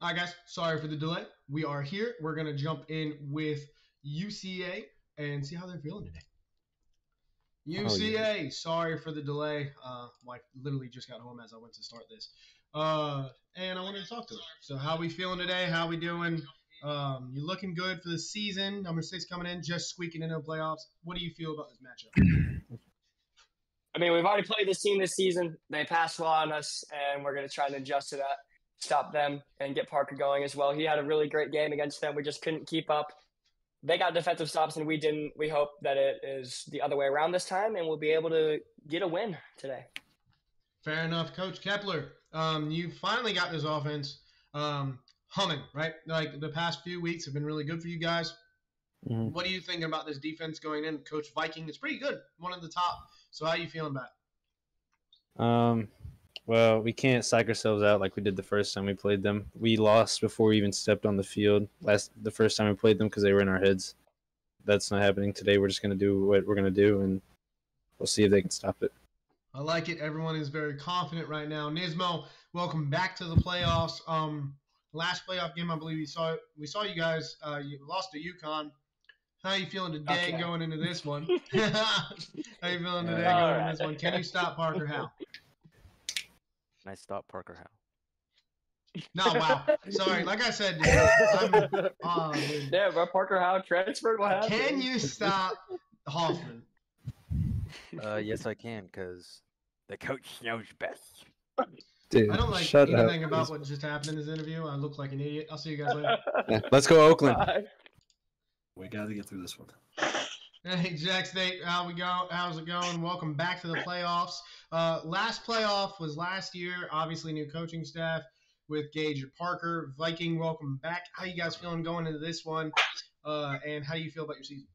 All right, guys. Sorry for the delay. We are here. We're gonna jump in with UCA and see how they're feeling today. UCA. Sorry for the delay. Uh, wife literally just got home as I went to start this, uh, and I wanted to talk to her. So, how we feeling today? How we doing? Um, you looking good for the season. Number six coming in, just squeaking into the playoffs. What do you feel about this matchup? I mean, we've already played this team this season. They passed well on us, and we're going to try and adjust to that, stop them, and get Parker going as well. He had a really great game against them. We just couldn't keep up. They got defensive stops, and we didn't. We hope that it is the other way around this time, and we'll be able to get a win today. Fair enough, Coach Kepler. Um, you finally got this offense um, humming, right? Like the past few weeks have been really good for you guys. Mhm. What are you thinking about this defense going in? Coach Viking is pretty good, one of the top. So how are you feeling about it? Um, well, we can't psych ourselves out like we did the first time we played them. We lost before we even stepped on the field last the first time we played them because they were in our heads. That's not happening today. We're just gonna do what we're gonna do, and we'll see if they can stop it. I like it. Everyone is very confident right now. Nismo, welcome back to the playoffs. Um, last playoff game, I believe we saw we saw you guys. Uh, you lost to UConn. How are you feeling today Okay. going into this one? How you feeling today Uh, going into this one? Can you stop Parker Howe? Nice stop, Parker Howe. No, wow. Sorry. Like I said, dude, I'm, dude. Yeah, but Parker Howe transferred. What happened? can you stop Hoffman? Uh, yes, I can, because the coach knows best. Dude, I don't like shut anything up. about what just happened in this interview. I look like an idiot. I'll see you guys later. Yeah, Let's go Oakland. Bye. We got to get through this one. Hey, JAX State, how we go? How's it going? Welcome back to the playoffs. Uh, last playoff was last year. Obviously, new coaching staff with Gage Parker. Viking, welcome back. How you guys feeling going into this one? Uh, and how do you feel about your season?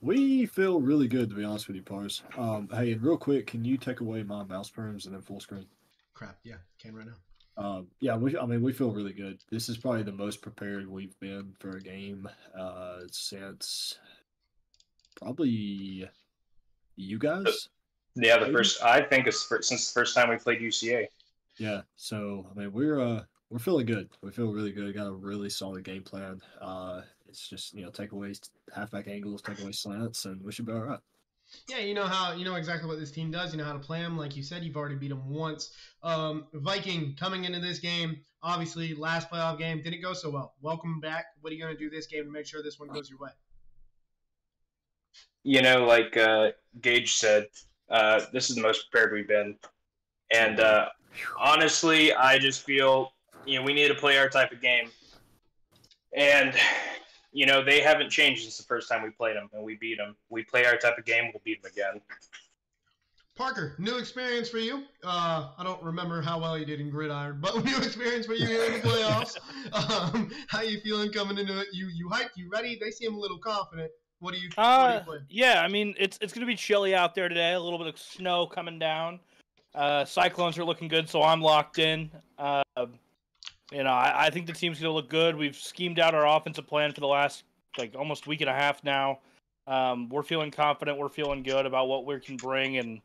We feel really good, to be honest with you, Pars. Um, hey, and real quick, can you take away my mouse perms and then full screen? Crap, yeah, can right now. Um, yeah, we, I mean, we feel really good. This is probably the most prepared we've been for a game uh, since probably you guys. Yeah, the first I think it's fir- since the first time we played UCA. Yeah, so I mean, we're uh, we're feeling good. We feel really good. Got a really solid game plan. Uh, it's just you know takeaways, halfback angles, takeaway slants, and we should be all right. Yeah, you know how you know exactly what this team does. You know how to play them. Like you said, you've already beat them once. Um, Viking coming into this game, obviously last playoff game didn't go so well. Welcome back. What are you going to do this game to make sure this one goes your way? You know, like uh, Gage said, uh, this is the most prepared we've been, and uh, honestly, I just feel you know we need to play our type of game, and you know they haven't changed since the first time we played them and we beat them. We play our type of game, we'll beat them again. Parker, new experience for you. Uh, I don't remember how well you did in gridiron, but new experience for you here in the playoffs. um, how you feeling coming into it? You you hyped? You ready? They seem a little confident. What do you? what do Uh, you yeah, I mean it's it's gonna be chilly out there today. A little bit of snow coming down. Uh, Cyclones are looking good, so I'm locked in. Uh, you know, I, I think the team's gonna look good. We've schemed out our offensive plan for the last like almost week and a half now. Um, we're feeling confident. We're feeling good about what we can bring, and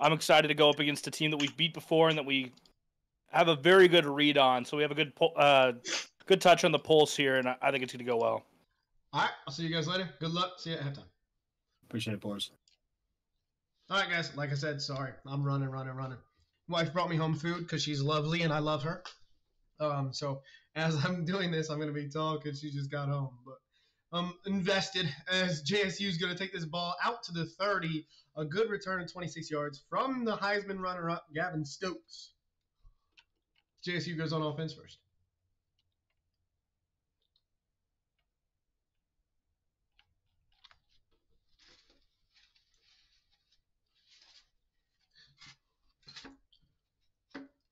I'm excited to go up against a team that we've beat before and that we have a very good read on. So we have a good pu- uh, good touch on the pulse here, and I, I think it's gonna go well. All right, I'll see you guys later. Good luck. See you at halftime. Appreciate it, boys. All right, guys. Like I said, sorry. I'm running, running, running. Wife brought me home food because she's lovely and I love her. Um, so as I'm doing this, I'm gonna be tall because she just got home. But I'm invested as JSU is gonna take this ball out to the 30. A good return of 26 yards from the Heisman runner-up Gavin Stokes. JSU goes on offense first.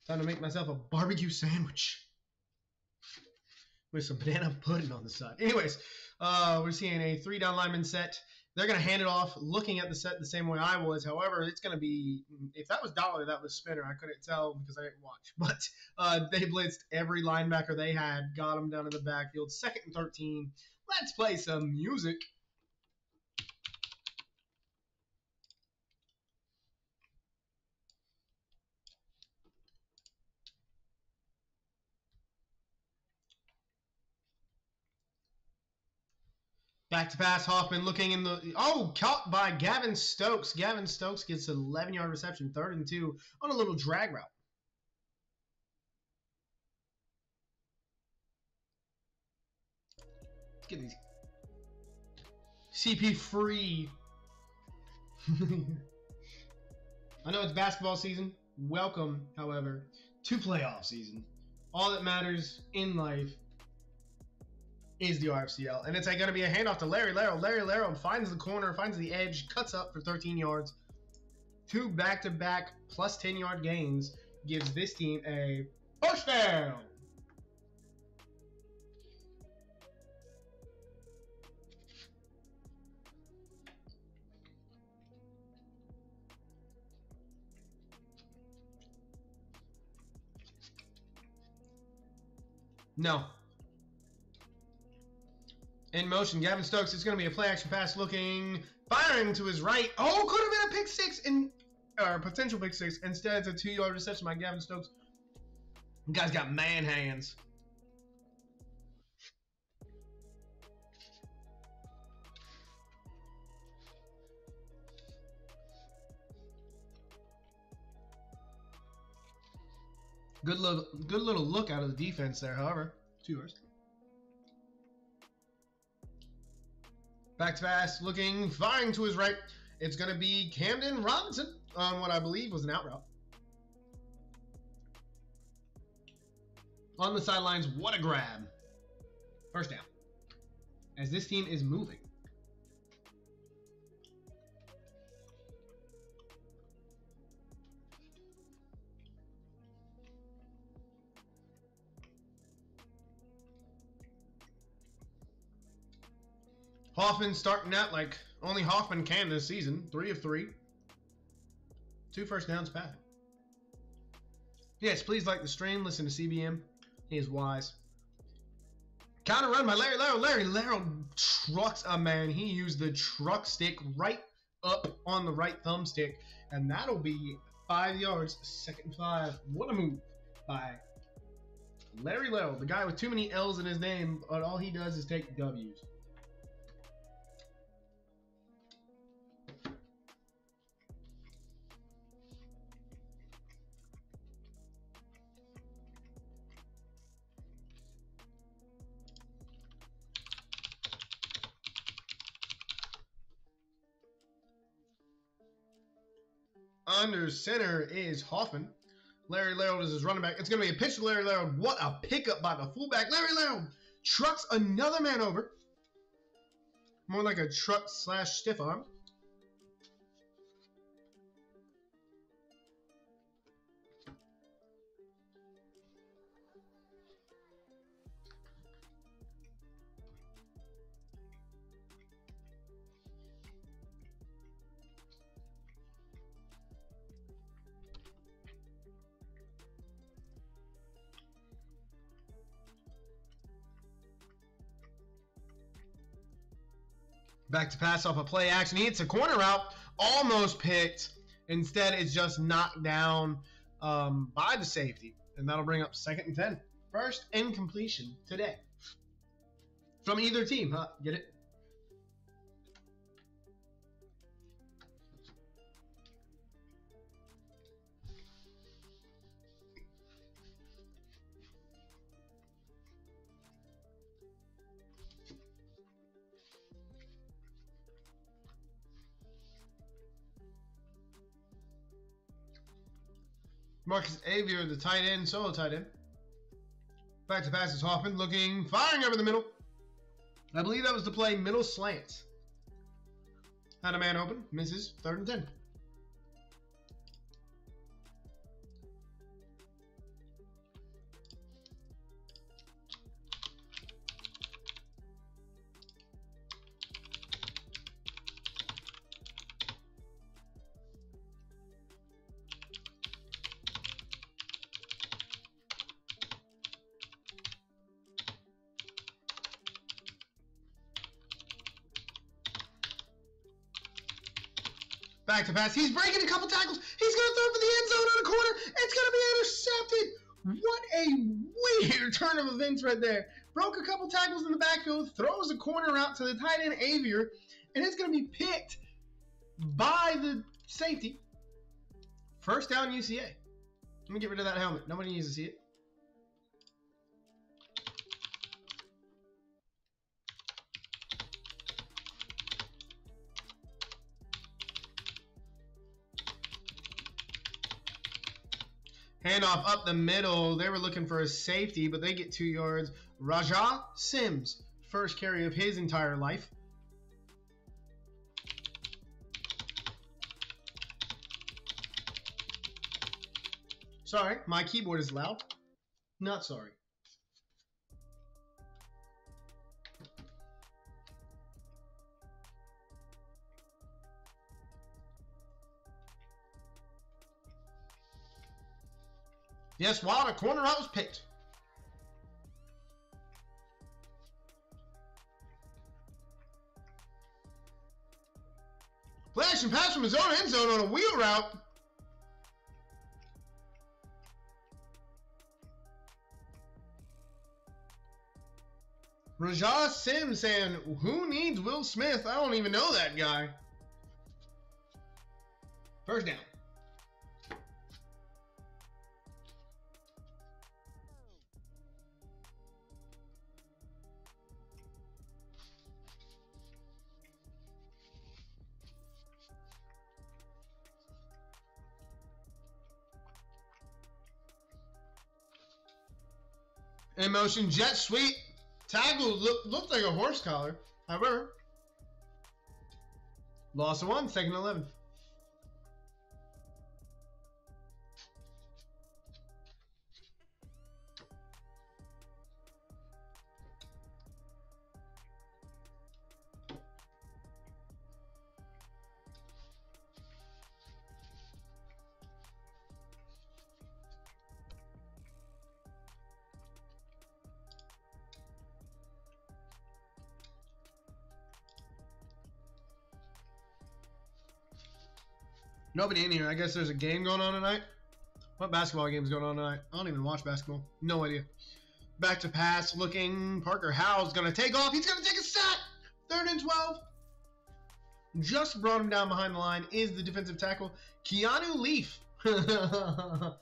Time to make myself a barbecue sandwich with some banana pudding on the side. Anyways, uh, we're seeing a three down lineman set. They're going to hand it off, looking at the set the same way I was. However, it's going to be if that was Dollar, that was Spinner. I couldn't tell because I didn't watch. But uh, they blitzed every linebacker they had, got them down in the backfield. Second and 13. Let's play some music. Back to pass. Hoffman looking in the. Oh, caught by Gavin Stokes. Gavin Stokes gets an 11 yard reception, third and two on a little drag route. Get these. CP free. I know it's basketball season. Welcome, however, to playoff season. All that matters in life is the RFCL. And it's going to be a handoff to Larry Larrow. Larry Larrow finds the corner, finds the edge, cuts up for 13 yards. Two back to back plus 10 yard gains gives this team a first down. No. In motion, Gavin Stokes. It's going to be a play action pass looking, firing to his right. Oh, could have been a pick six in or potential pick six. Instead, it's a two yard reception by Gavin Stokes. The guy's got man hands. Good little, good little look out of the defense there. However, two yards. Back to pass, looking, firing to his right. It's going to be Camden Robinson on what I believe was an out route. On the sidelines, what a grab. First down. As this team is moving. Hoffman starting out like only Hoffman can this season. Three of three. Two first downs passing. Yes, please like the stream. Listen to CBM. He is wise. Counter run by Larry Larrow. Larry Larrow trucks a man. He used the truck stick right up on the right thumbstick. And that'll be five yards. Second five. What a move by Larry Larrow. The guy with too many L's in his name, but all he does is take W's. Under center is Hoffman. Larry Larrow is his running back. It's going to be a pitch to Larry Larrow. What a pickup by the fullback. Larry Larrow trucks another man over. More like a truck slash stiff arm. Back to pass off a play action. He hits a corner route, almost picked. Instead, it's just knocked down um, by the safety. And that'll bring up second and 10. First incompletion today. From either team, huh? Get it? Marcus Avier, the tight end, solo tight end. Back to passes Hoffman, looking, firing over the middle. I believe that was the play middle slant. Had a man open, misses, third and 10. Pass. He's breaking a couple tackles. He's going to throw for the end zone on a corner. It's going to be intercepted. What a weird turn of events right there. broke a couple tackles in the backfield, throws a corner out to the tight end Avier, and it's going to be picked by the safety. First down UCA. Let me get rid of that helmet. Nobody needs to see it. Handoff up the middle. They were looking for a safety, but they get two yards. Raja Sims, first carry of his entire life. Sorry, my keyboard is loud. Not sorry. Yes, Wild, a corner out was picked. Flash and pass from his own end zone on a wheel route. Rajah Sims saying, Who needs Will Smith? I don't even know that guy. First down. In motion, jet sweep. Tackle look, looked like a horse collar. However, loss of one, second 11. Nobody in here. I guess there's a game going on tonight. What basketball game is going on tonight? I don't even watch basketball. No idea. Back to pass looking. Parker Howell's going to take off. He's going to take a sack. Third and 12. Just brought him down behind the line is the defensive tackle, Keanu Leaf. Keanu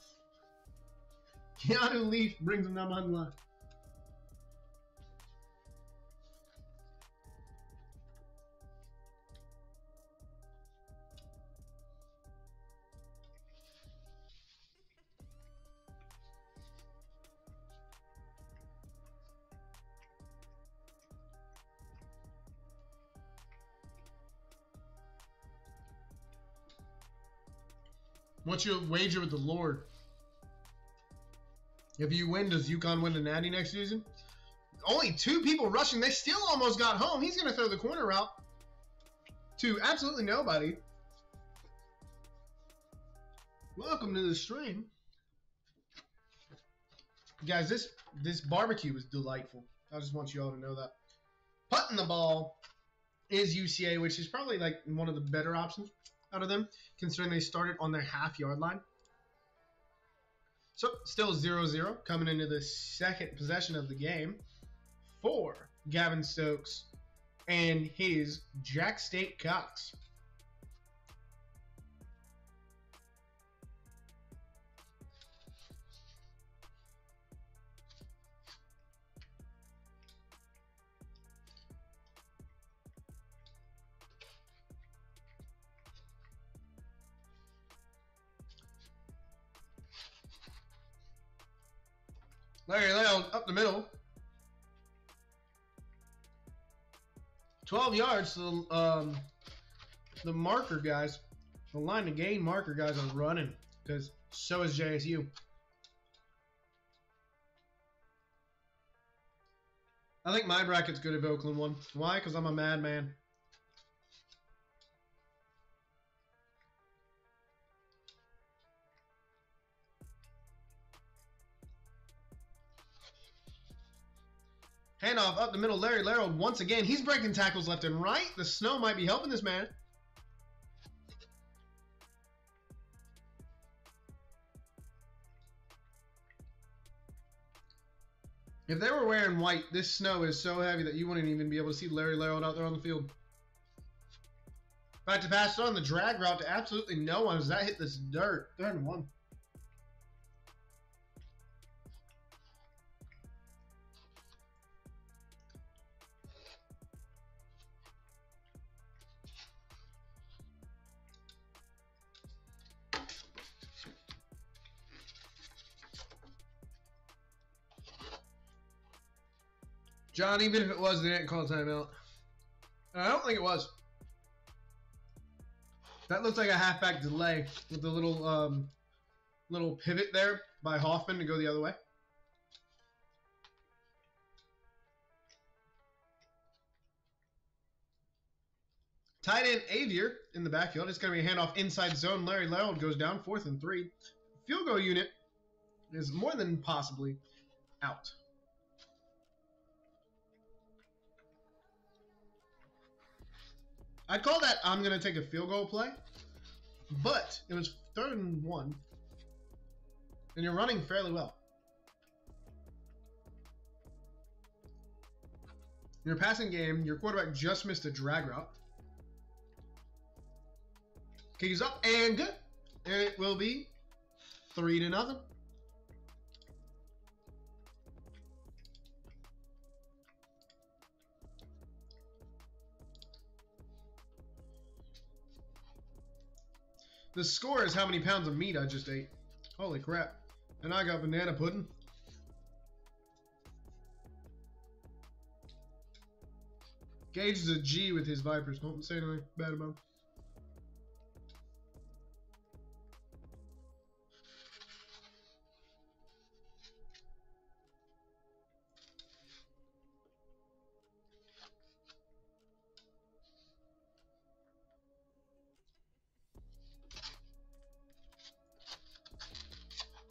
Leaf brings him down behind the line. What's your wager with the Lord? If you win, does UConn win the Natty next season? Only two people rushing. They still almost got home. He's going to throw the corner route to absolutely nobody. Welcome to the stream. Guys, this this barbecue is delightful. I just want you all to know that. Putting the ball is UCA, which is probably like one of the better options out of them, considering they started on their half yard line. So, still 0 0 coming into the second possession of the game for Gavin Stokes and his JAX State Cox. Larry Leon up the middle. 12 yards to the, um, the marker guys. The line to gain marker guys are running because so is JSU. I think my bracket's good if Oakland won. Why? Because I'm a madman. Handoff up the middle. Larry Larold once again. He's breaking tackles left and right. The snow might be helping this man. If they were wearing white, this snow is so heavy that you wouldn't even be able to see Larry Larold out there on the field. About to pass on the drag route to absolutely no one as that hit this dirt. Third and one. John, even if it was, they didn't call a timeout. And I don't think it was. That looks like a halfback delay with the little um, little pivot there by Hoffman to go the other way. Tight end Avier in the backfield. It's going to be a handoff inside zone. Larry Larold goes down, fourth and three. Field goal unit is more than possibly out. I'd call that I'm going to take a field goal play, but it was third and one, and you're running fairly well. In your passing game, your quarterback just missed a drag route. Kick is up and good. And it will be three to nothing. The score is how many pounds of meat I just ate. Holy crap. And I got banana pudding. Gage is a G with his Vipers. Don't say anything bad about him.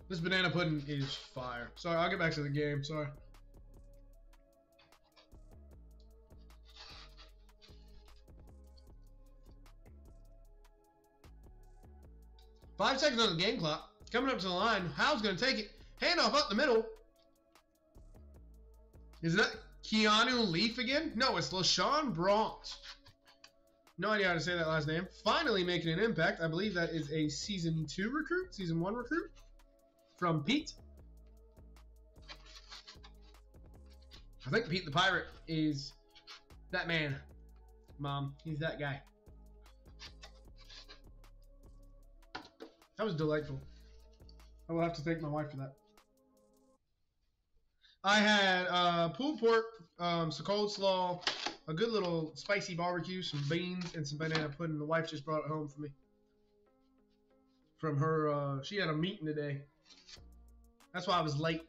This banana pudding is fire. Sorry, I'll get back to the game. Sorry. Five seconds on the game clock. Coming up to the line. How's going to take it? Handoff up the middle. Is that Keanu Leaf again? No, it's LaShawn Bronx. No idea how to say that last name. Finally making an impact. I believe that is a season two recruit, season one recruit from Pete. I think Pete the Pirate is that man. Mom, he's that guy. That was delightful. I will have to thank my wife for that. I had uh, pulled pork, um, some coleslaw, a good little spicy barbecue, some beans, and some banana pudding. The wife just brought it home for me. From her, uh, she had a meeting today. That's why I was late.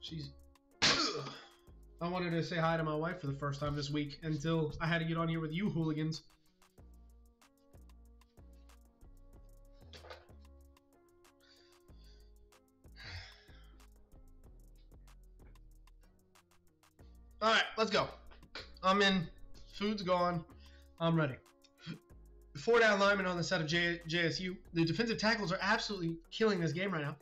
She's. I wanted to say hi to my wife for the first time this week until I had to get on here with you hooligans. All right, let's go. I'm in. Food's gone. I'm ready. Four down linemen on the side of J- JSU. The defensive tackles are absolutely killing this game right now.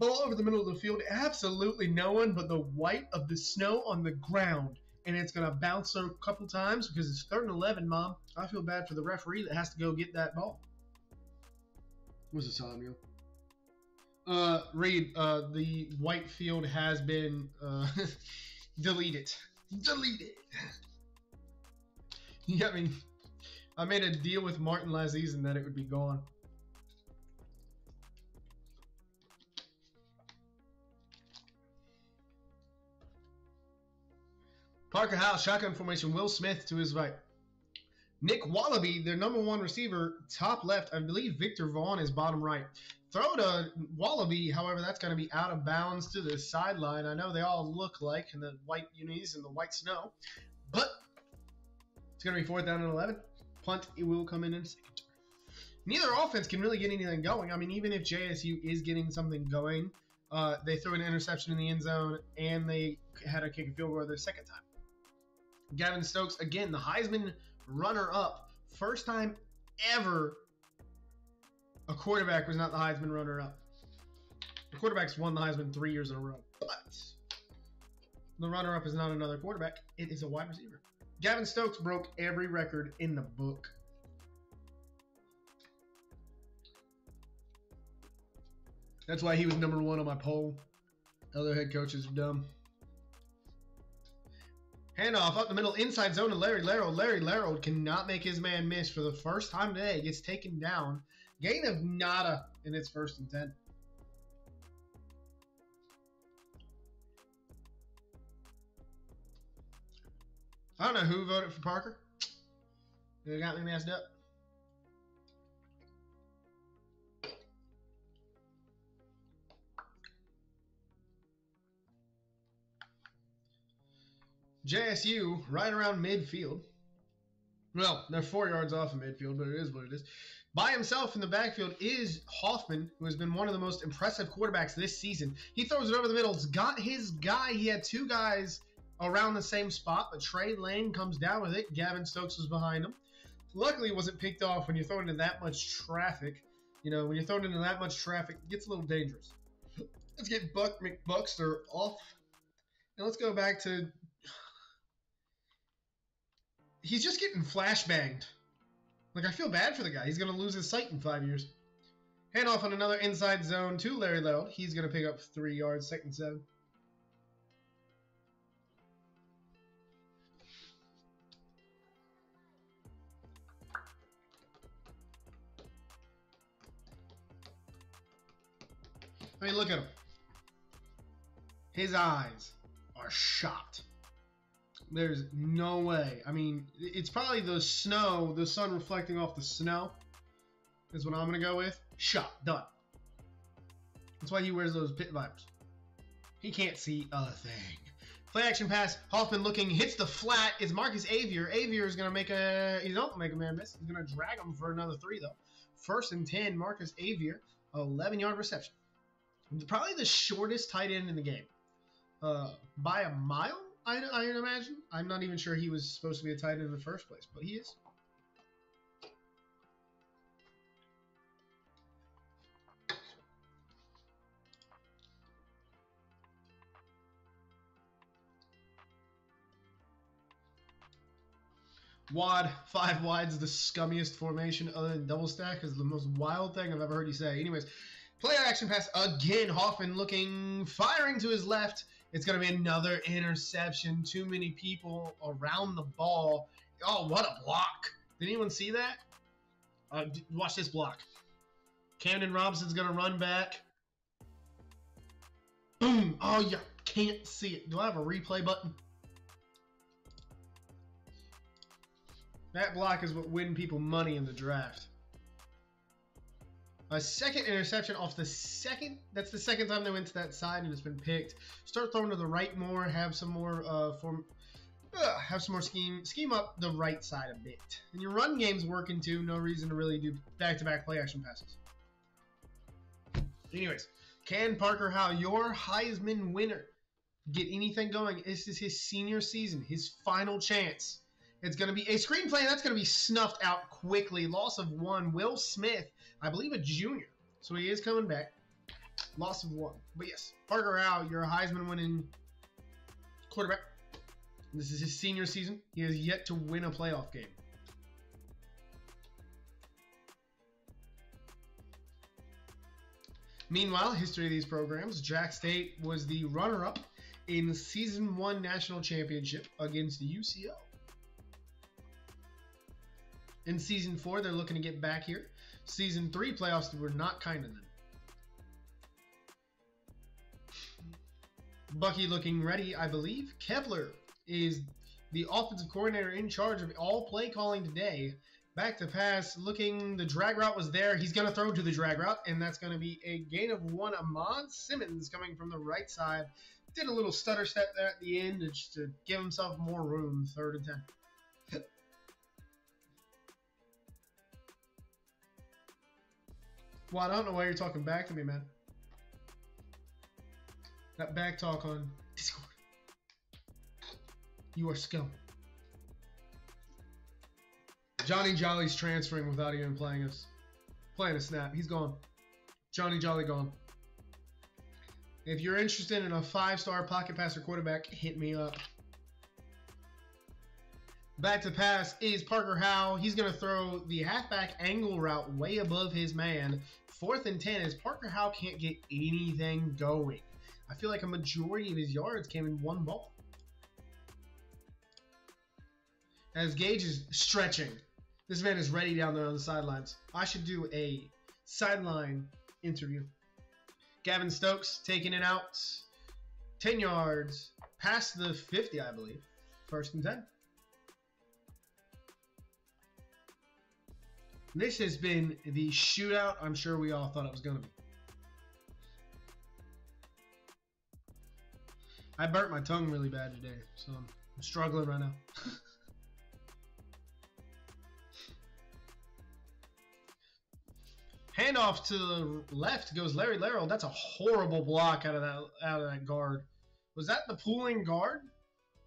Ball over the middle of the field. Absolutely no one but the white of the snow on the ground. And it's going to bounce a couple times because it's third and 11, Mom. I feel bad for the referee that has to go get that ball. What's it, Samuel? Uh, Reed, uh, the white field has been uh, deleted. Deleted. Yeah, I mean, I made a deal with Martin last season that it would be gone. Parker House, shotgun formation, Will Smith to his right. Nick Wallaby, their number one receiver, top left. I believe Victor Vaughn is bottom right. Throw to Wallaby, however, that's going to be out of bounds to the sideline. I know they all look like in the white unis and the white snow, but it's going to be fourth down and 11. Punt, it will come in in a second. Neither offense can really get anything going. I mean, even if JSU is getting something going, uh, they threw an interception in the end zone and they had a kick and field goal their second time. Gavin Stokes, again, the Heisman runner up. First time ever a quarterback was not the Heisman runner up. The quarterback's won the Heisman three years in a row, but the runner-up is not another quarterback; it is a wide receiver. Gavin Stokes broke every record in the book. That's why he was number one on my poll. Other head coaches are dumb. Handoff up the middle, inside zone to Larry Larold. Larry Larold cannot make his man miss for the first time today. Gets taken down. Gain of nada in its first and 10. I don't know who voted for Parker. They got me messed up. JSU right around midfield. Well, they're four yards off of midfield, but it is what it is. By himself in the backfield is Hoffman, who has been one of the most impressive quarterbacks this season. He throws it over the middle. It's got his guy. He had two guys around the same spot, but Trey Lane comes down with it. Gavin Stokes was behind him. Luckily, it wasn't picked off when you're throwing into that much traffic. You know, when you're throwing into that much traffic, it gets a little dangerous. Let's get Buck McBuckster off. And let's go back to he's just getting flashbanged. Like I feel bad for the guy. He's gonna lose his sight in five years. Hand off on another inside zone to Larry Little. He's gonna pick up three yards, second seven. I mean, look at him. His eyes are shot. There's no way. I mean, it's probably the snow, the sun reflecting off the snow, is what I'm going to go with. Shot. Done. That's why he wears those pit vipers. He can't see a thing. Play action pass. Hoffman looking, hits the flat. It's Marcus Avier. Avier is going to make a. He don't make a man miss. He's going to drag him for another three, though. First and 10, Marcus Avier. 11 yard reception. Probably the shortest tight end in the game. Uh, by a mile, I, I imagine. I'm not even sure he was supposed to be a tight end in the first place, but he is. Wad, five wide's the scummiest formation other than double stack is the most wild thing I've ever heard you say. Anyways, player action pass again. Hoffman looking, firing to his left. It's going to be another interception. Too many people around the ball. Oh, what a block. Did anyone see that? Uh, watch this block. Camden Robson's going to run back. Boom. Oh, you can't see it. Do I have a replay button? That block is what win people money in the draft. A second interception off the second. That's the second time they went to that side and it's been picked. Start throwing to the right more. Have some more uh, form. Uh, have some more scheme. Scheme up the right side a bit. And your run game's working too. No reason to really do back-to-back play action passes. Anyways, can Parker Howe, your Heisman winner, get anything going? This is his senior season, his final chance. It's going to be a screenplay that's going to be snuffed out quickly. Loss of one. Will Smith, I believe a junior. So he is coming back. Loss of one. But yes, Parker Howe, you're a Heisman winning quarterback. This is his senior season. He has yet to win a playoff game. Meanwhile, history of these programs JAX State was the runner up in the season one national championship against UCO. In season four, they're looking to get back here. Season three playoffs were not kind to them. Bucky looking ready, I believe. Kepler is the offensive coordinator in charge of all play calling today. Back to pass, looking. The drag route was there. He's going to throw to the drag route, and that's going to be a gain of one. Ahmad Simmons coming from the right side. Did a little stutter step there at the end just to give himself more room. Third and 10. Well, I don't know why you're talking back to me, man. That back talk on Discord. You are scum. Johnny Jolly's transferring without even playing us, playing a snap. He's gone. Johnny Jolly gone. If you're interested in a five-star pocket passer quarterback, hit me up. Back to pass is Parker Howe. He's going to throw the halfback angle route way above his man. Fourth and 10 is Parker Howe can't get anything going. I feel like a majority of his yards came in one ball. As Gage is stretching, this man is ready down there on the sidelines. I should do a sideline interview. Gavin Stokes taking it out 10 yards past the 50, I believe. First and 10. This has been the shootout I'm sure we all thought it was going to be. I burnt my tongue really bad today, so I'm struggling right now. Handoff to the left goes Larry Larold. That's a horrible block out of that out of that guard. Was that the pooling guard?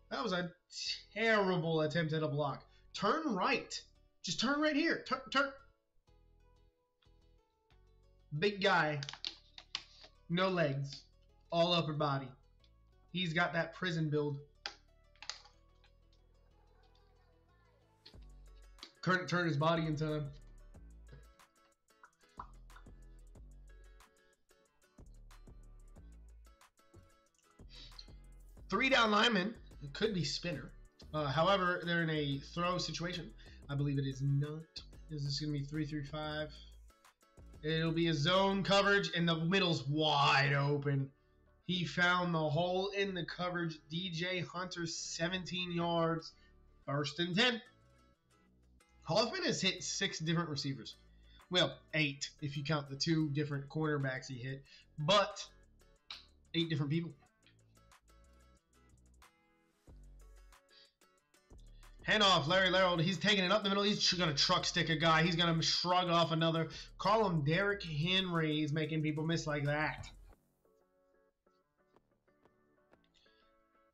That was a terrible attempt at a block. Turn right. Just turn right here. Turn, turn. Big guy. No legs. All upper body. He's got that prison build. Couldn't turn his body in time. Three down linemen. It could be spinner. Uh, however, they're in a throw situation. I believe it is not. This Is going to be three three five? It'll be a zone coverage, and the middle's wide open. He found the hole in the coverage. DJ Hunter, 17 yards, first and 10. Hoffman has hit six different receivers. Well, eight if you count the two different cornerbacks he hit, but eight different people. Handoff, Larry Larold. He's taking it up the middle. He's going to truck stick a guy. He's going to shrug off another. Call him Derrick Henry. He's making people miss like that.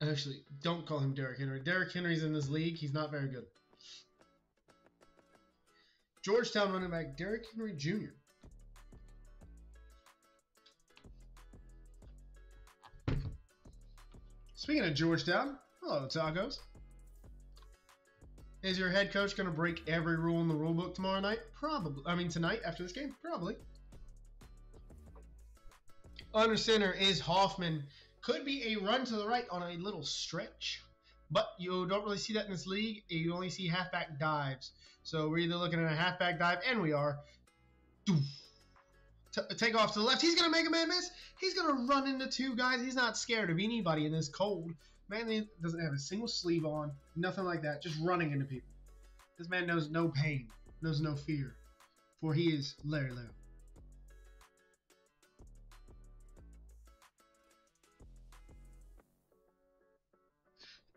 Actually, don't call him Derrick Henry. Derrick Henry's in this league. He's not very good. Georgetown running back Derrick Henry Jr. Speaking of Georgetown, hello, tacos. Is your head coach going to break every rule in the rule book tomorrow night? Probably. I mean, tonight after this game? Probably. Under center is Hoffman. Could be a run to the right on a little stretch, but you don't really see that in this league. You only see halfback dives. So we're either looking at a halfback dive, and we are. Take off to the left. He's going to make a man miss. He's going to run into two guys. He's not scared of anybody in this cold. Man doesn't have a single sleeve on, nothing like that, just running into people. This man knows no pain, knows no fear, for he is Larry Larry.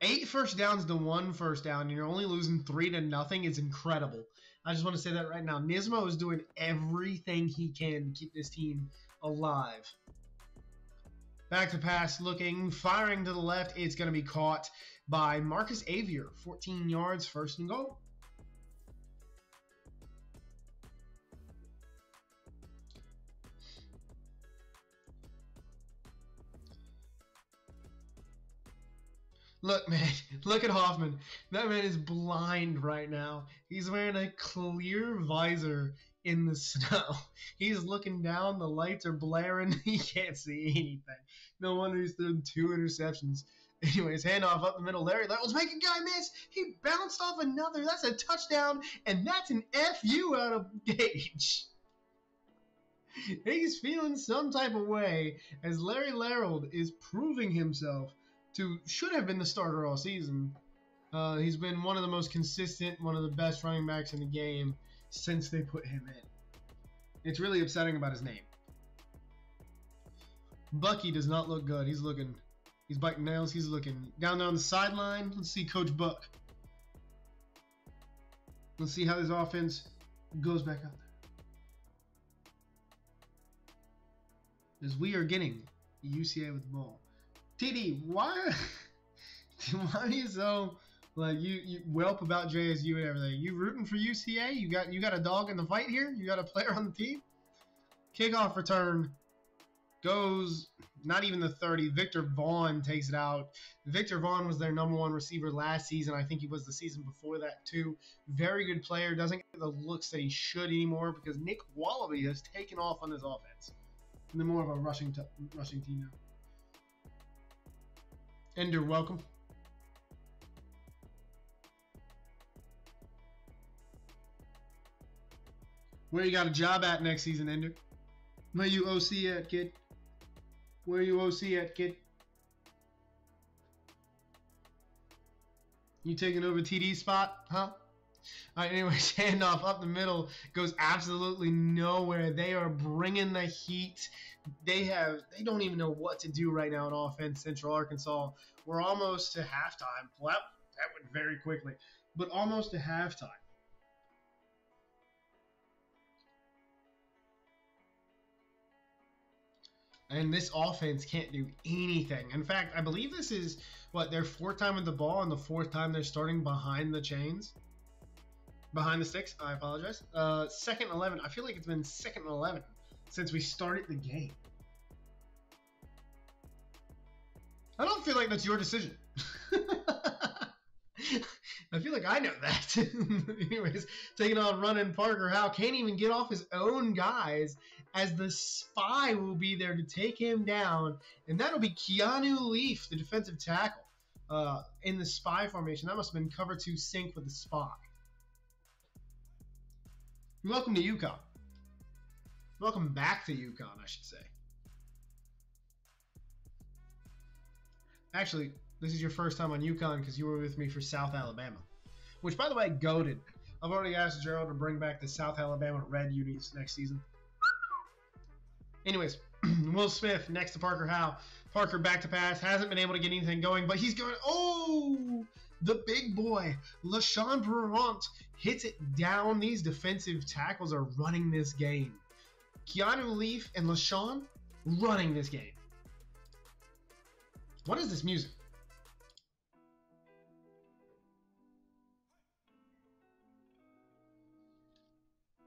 Eight first downs to one first down, and you're only losing three to nothing is incredible. I just want to say that right now. Nismo is doing everything he can to keep this team alive. Back to pass, looking, firing to the left. It's going to be caught by Marcus Avier. 14 yards, first and goal. Look, man, look at Hoffman. That man is blind right now. He's wearing a clear visor in the snow. He's looking down, the lights are blaring, he can't see anything. No wonder he's thrown two interceptions. Anyways, handoff up the middle. Larry Let's a guy miss. He bounced off another. That's a touchdown, and that's an FU out of Gage. He's feeling some type of way as Larry Larold is proving himself to should have been the starter all season. Uh, he's been one of the most consistent, one of the best running backs in the game since they put him in. It's really upsetting about his name. Bucky does not look good. He's looking, he's biting nails. He's looking down there on the sideline. Let's see Coach Buck. Let's see how this offense goes back out there. As we are getting UCA with the ball. TD, why, why are you so like you, you whelp about JSU and everything. You rooting for UCA? You got you got a dog in the fight here? You got a player on the team? Kickoff return goes not even the 30. Victor Vaughn takes it out. Victor Vaughn was their number one receiver last season. I think he was the season before that too. Very good player. Doesn't get the looks that he should anymore because Nick Wallaby has taken off on this offense. And they're more of a rushing t- rushing team now. Ender, welcome. Where you got a job at next season, Ender? Where you OC at, kid? Where you OC at, kid? You taking over TD spot, huh? All right, anyways, handoff up the middle goes absolutely nowhere. They are bringing the heat. They have, they don't even know what to do right now in offense. Central Arkansas. We're almost to halftime. Well, that, that went very quickly, but almost to halftime. And this offense can't do anything. In fact, I believe this is what their fourth time with the ball and the fourth time they're starting behind the chains, behind the sticks. I apologize. Uh, second eleven. I feel like it's been second eleven since we started the game. I don't feel like that's your decision. I feel like I know that. Anyways, taking on running Parker Howe can't even get off his own guys as the spy will be there to take him down, and that'll be Keanu Leaf, the defensive tackle, uh, in the spy formation. That must have been cover two sink with the spy. Welcome to UConn. Welcome back to UConn, I should say. Actually, this is your first time on UConn because you were with me for South Alabama, which, by the way, goaded. I've already asked Gerald to bring back the South Alabama red unis next season. Anyways, Will Smith next to Parker Howe. Parker back to pass, hasn't been able to get anything going, but he's going. Oh, the big boy, LaShawn Brant hits it down. These defensive tackles are running this game. Keanu Leaf and LaShawn running this game. What is this music?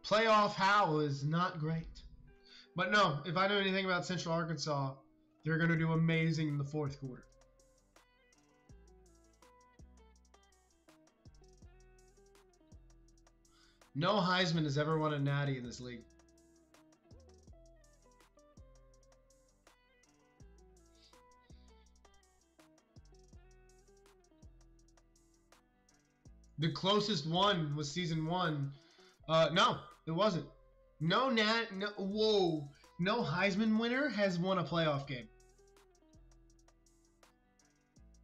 Playoff Howe is not great. But no, if I know anything about Central Arkansas, they're going to do amazing in the fourth quarter. No Heisman has ever won a natty in this league. The closest one was season one. Uh, no, it wasn't. No Nat. No, whoa. No Heisman winner has won a playoff game.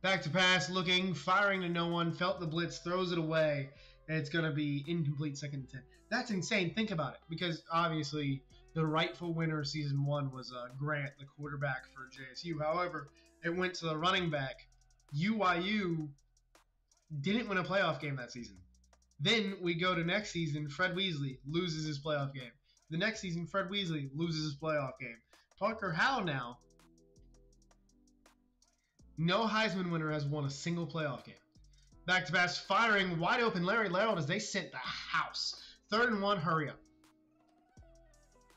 Back to pass, looking, firing to no one, felt the blitz, throws it away, and it's going to be incomplete second and 10. That's insane. Think about it, because obviously the rightful winner of season one was uh, Grant, the quarterback for JSU. However, it went to the running back. UYU didn't win a playoff game that season. Then we go to next season. Fred Weasley loses his playoff game. The next season, Fred Weasley loses his playoff game. Parker Howe now. No Heisman winner has won a single playoff game. Back to pass, firing wide open Larry Larrell as they sent the house. Third and one, hurry up.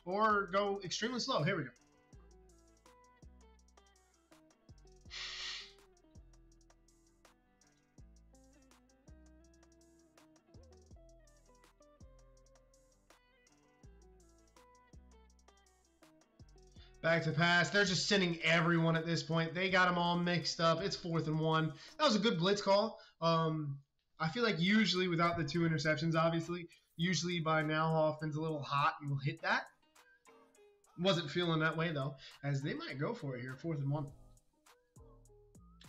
Or go extremely slow. Here we go. Back to pass. They're just sending everyone at this point. They got them all mixed up. It's fourth and one. That was a good blitz call. Um, I feel like usually without the two interceptions, obviously, usually by now Hoffman's a little hot and will hit that. Wasn't feeling that way though, as they might go for it here, fourth and one.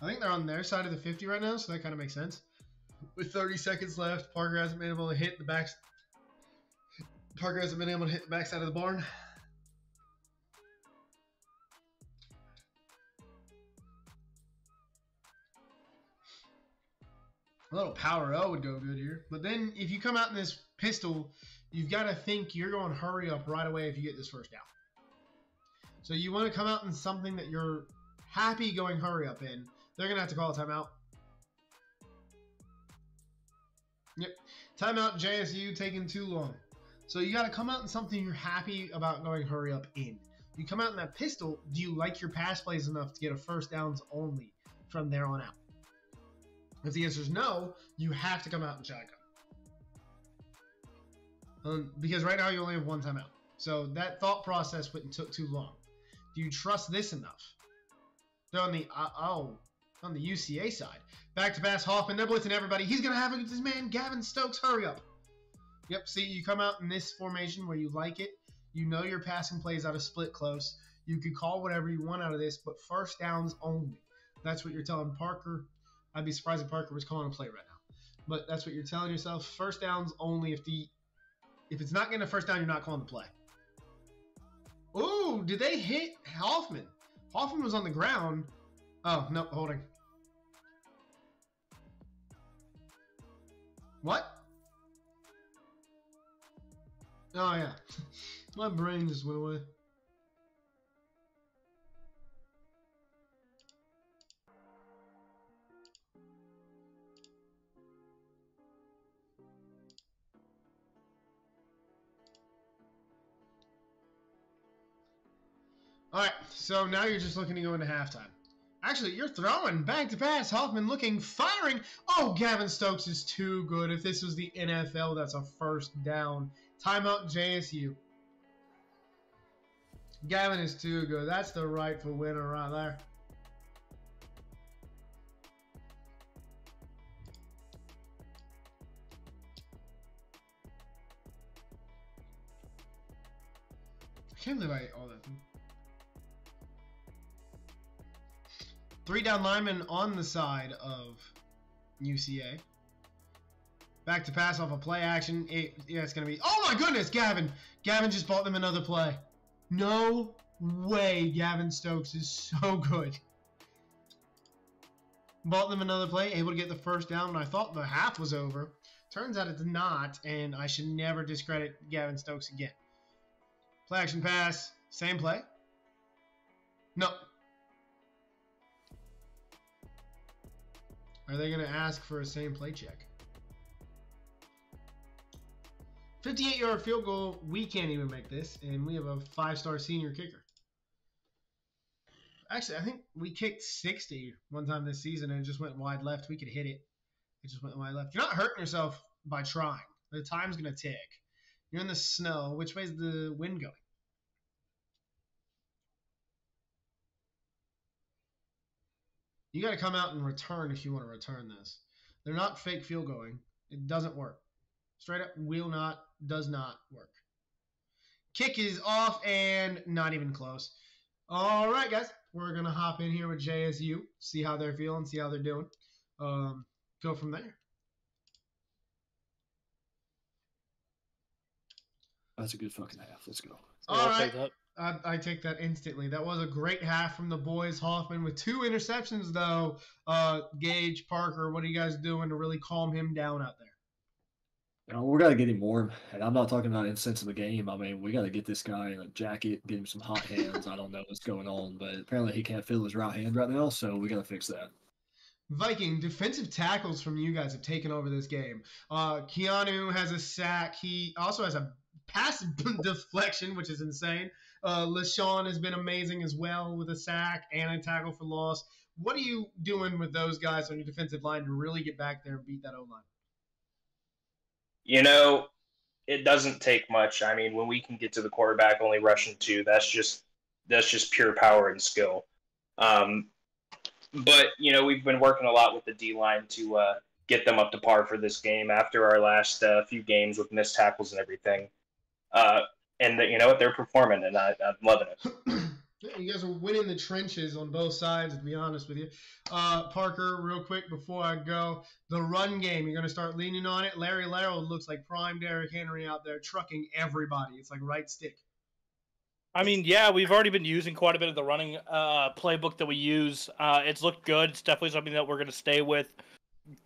I think they're on their side of the 50 right now, so that kind of makes sense. With 30 seconds left, Parker hasn't been able to hit the back. Parker hasn't been able to hit the backside of the barn. A little power L would go good here. But then if you come out in this pistol, you've got to think you're going to hurry up right away if you get this first down. So you want to come out in something that you're happy going hurry up in. They're going to have to call a timeout. Yep. Timeout JSU taking too long. So you got to come out in something you're happy about going hurry up in. You come out in that pistol. Do you like your pass plays enough to get a first downs only from there on out? If the answer is no, you have to come out in shotgun. Um, because right now you only have one timeout. So that thought process and took too long. Do you trust this enough? They're on the uh, oh on the UCA side. Back to pass Hoffman. They're blitzing everybody. He's gonna have it. this man Gavin Stokes. Hurry up. Yep. See, you come out in this formation where you like it. You know your passing plays out of split close. You could call whatever you want out of this, but first downs only. That's what you're telling Parker. I'd be surprised if Parker was calling a play right now. But that's what you're telling yourself. First downs only. If the if it's not getting a first down, you're not calling the play. Ooh, did they hit Hoffman? Hoffman was on the ground. Oh, no, holding. What? Oh, yeah. My brain just went away. All right, so now you're just looking to go into halftime. Actually, you're throwing back to pass. Hoffman looking, firing. Oh, Gavin Stokes is too good. If this was the NFL, that's a first down. Timeout JSU. Gavin is too good. That's the rightful winner right there. I can't believe I ate all that. Three down linemen on the side of UCA. Back to pass off a play action. It, yeah, it's going to be. Oh my goodness, Gavin! Gavin just bought them another play. No way, Gavin Stokes is so good. Bought them another play, able to get the first down, and I thought the half was over. Turns out it's not, and I should never discredit Gavin Stokes again. Play action pass, same play. No, Are they going to ask for a same play check? 58 yard field goal. We can't even make this, and we have a five star senior kicker. Actually, I think we kicked 60 one time this season and it just went wide left. We could hit it. It just went wide left. You're not hurting yourself by trying. The time's going to tick. You're in the snow. Which way's the wind going? You got to come out and return if you want to return this. They're not fake field going. It doesn't work. Straight up will not, does not work. Kick is off and not even close. All right, guys. We're going to hop in here with JSU, see how they're feeling, see how they're doing. Um, go from there. That's a good fucking half. Let's go. All I'll right. I, I take that instantly. That was a great half from the boys. Hoffman with two interceptions, though. Uh, Gage, Parker, what are you guys doing to really calm him down out there? You know, we got to get him warm. And I'm not talking about in sense of the game. I mean, we got to get this guy in a jacket, get him some hot hands. I don't know what's going on, but apparently he can't feel his right hand right now, so we got to fix that. Viking defensive tackles from you guys have taken over this game. Uh, Keanu has a sack. He also has a pass deflection, which is insane. Uh, LaShawn has been amazing as well with a sack and a tackle for loss. What are you doing with those guys on your defensive line to really get back there and beat that O line? You know, it doesn't take much. I mean, when we can get to the quarterback only rushing two, that's just that's just pure power and skill. Um, but you know, we've been working a lot with the D line to uh, get them up to par for this game after our last uh, few games with missed tackles and everything. Uh, and the, you know what? They're performing, and I, I'm loving it. You guys are winning the trenches on both sides, to be honest with you. Uh, Parker, real quick before I go, the run game, you're going to start leaning on it. Larry Larrow looks like prime Derrick Henry out there trucking everybody. It's like right stick. I mean, yeah, we've already been using quite a bit of the running uh, playbook that we use. Uh, it's looked good. It's definitely something that we're going to stay with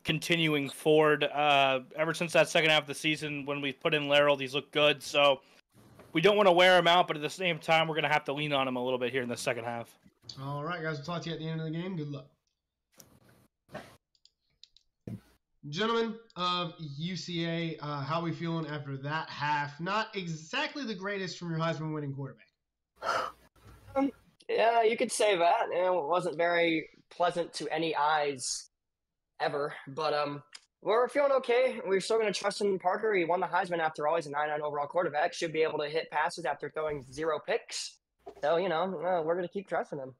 continuing forward. Uh, ever since that second half of the season, when we put in Laryl, he's looked good. So we don't want to wear him out, but at the same time, we're going to have to lean on him a little bit here in the second half. All right, guys. We'll talk to you at the end of the game. Good luck. Gentlemen of UCA, uh, how we feeling after that half? Not exactly the greatest from your Heisman winning quarterback. Um, yeah, you could say that. You know, it wasn't very pleasant to any eyes ever, but um, we're feeling okay. We're still going to trust in Parker. He won the Heisman after all. He's a 99 overall quarterback. Should be able to hit passes after throwing zero picks. So you know, uh, we're going to keep trusting him.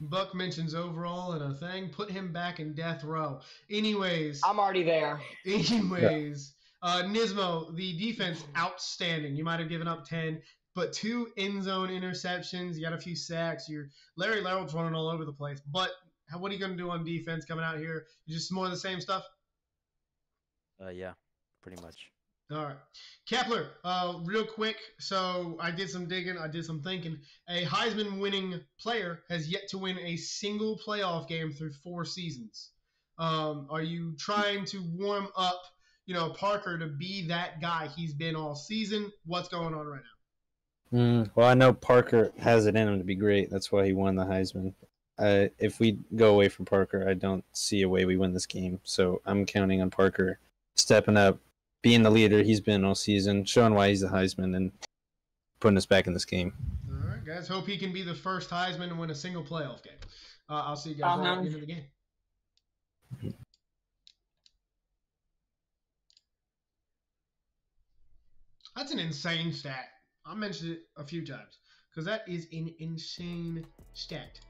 Buck mentions overall and a thing. Put him back in death row. Anyways, I'm already there. anyways, uh, Nismo, the defense outstanding. You might have given up ten, but two end zone interceptions. You got a few sacks. You're Larry Lerold's running all over the place. But what are you going to do on defense coming out here? Just more of the same stuff. Uh, yeah, pretty much. All right. Kepler, uh, real quick. So I did some digging, I did some thinking. A Heisman winning player has yet to win a single playoff game through four seasons. Um, are you trying to warm up, you know, Parker to be that guy he's been all season? What's going on right now? Mm, well, I know Parker has it in him to be great. That's why he won the Heisman. Uh, if we go away from Parker, I don't see a way we win this game. So I'm counting on Parker stepping up, being the leader he's been all season, showing why he's the Heisman, and putting us back in this game. All right, guys. Hope he can be the first Heisman to win a single playoff game. Uh, I'll see you guys all at Uh-huh. the end of the game. That's an insane stat. I mentioned it a few times because that is an insane stat.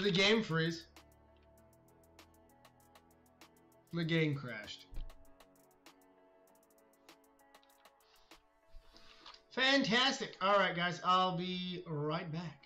Did the game freeze? The game crashed. Fantastic. All right, guys. I'll be right back.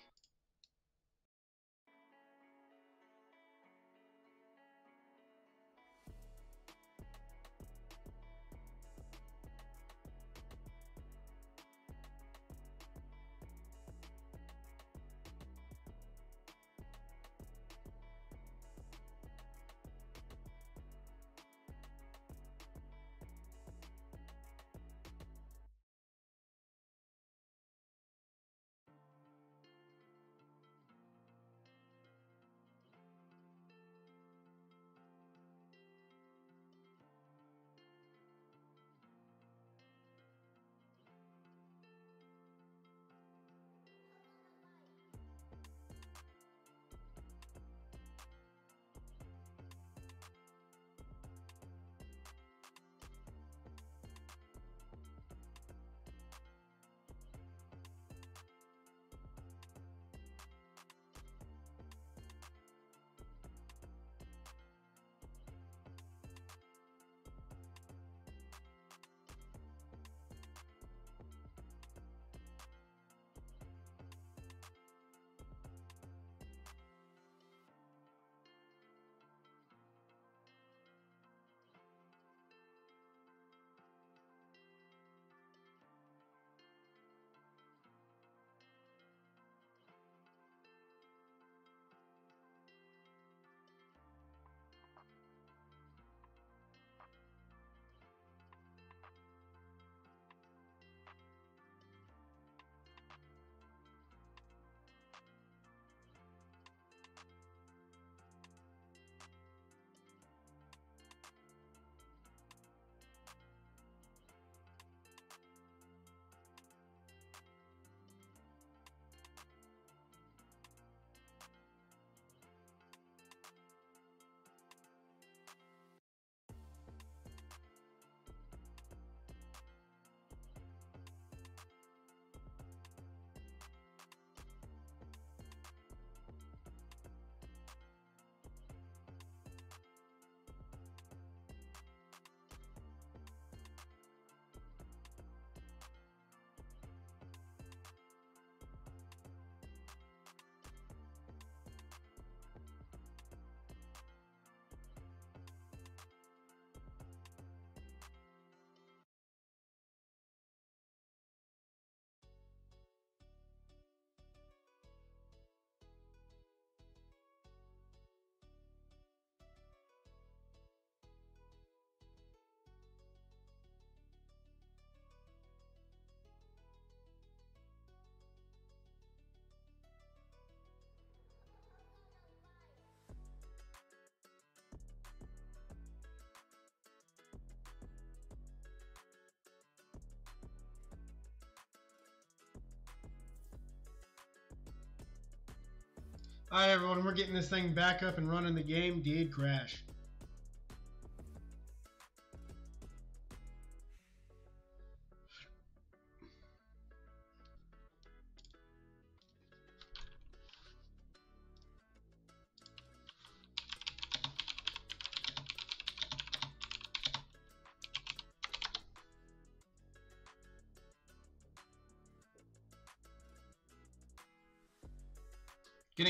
Right, everyone, we're getting this thing back up and running. The game did crash.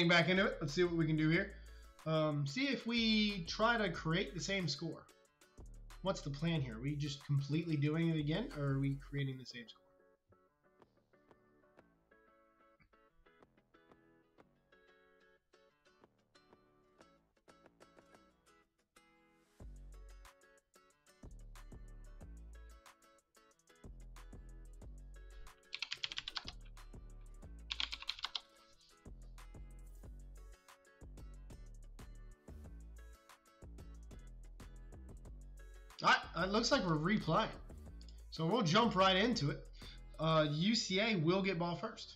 Getting back into it, let's see what we can do here. Um, see if we try to create the same score. What's the plan here? Are we just completely doing it again, or are we creating the same score? Looks like we're replaying. So we'll jump right into it. Uh, UCA will get ball first.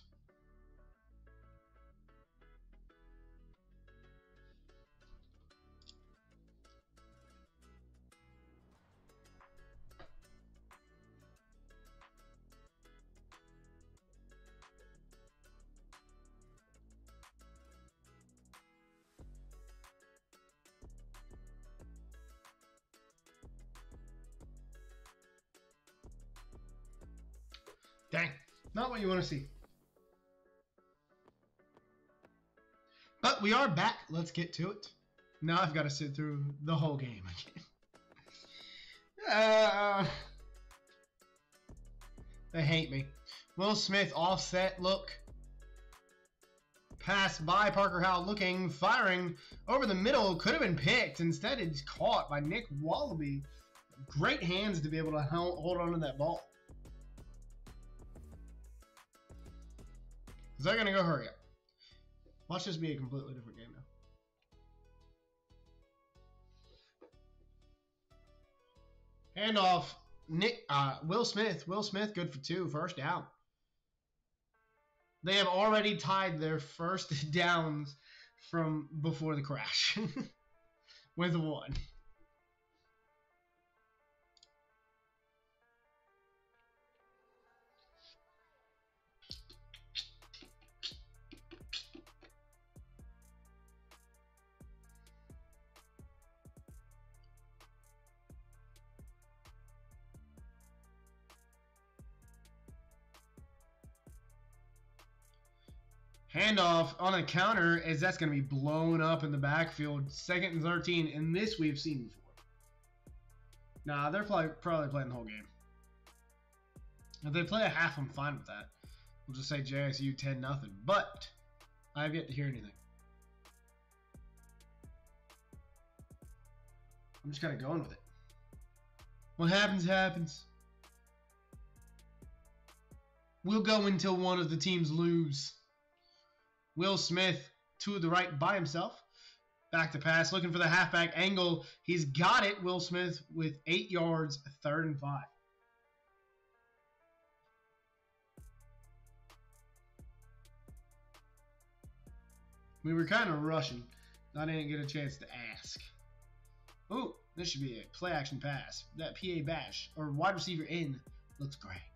But we are back. Let's get to it. Now I've got to sit through the whole game again. uh, they hate me. Will Smith offset look. Pass by Parker Howell looking, firing over the middle. Could have been picked. Instead, it's caught by Nick Wallaby. Great hands to be able to hold on to that ball. Is that gonna go hurry up? Watch this be a completely different game now. Handoff. Nick, uh, Will Smith. Will Smith, good for two. First down. They have already tied their first downs from before the crash with one. Handoff on a counter as that's going to be blown up in the backfield. Second and 13, and this we've seen before. Nah, they're probably, probably playing the whole game. If they play a half, I'm fine with that. We'll just say JSU 10 nothing. But I have yet to hear anything. I'm just kind of going with it. What happens, happens. We'll go until one of the teams lose. Will Smith to the right by himself. Back to pass, looking for the halfback angle. He's got it. Will Smith with eight yards, third and five. We were kind of rushing. I didn't get a chance to ask. Oh, this should be a play action pass. That PA bash or wide receiver in looks great.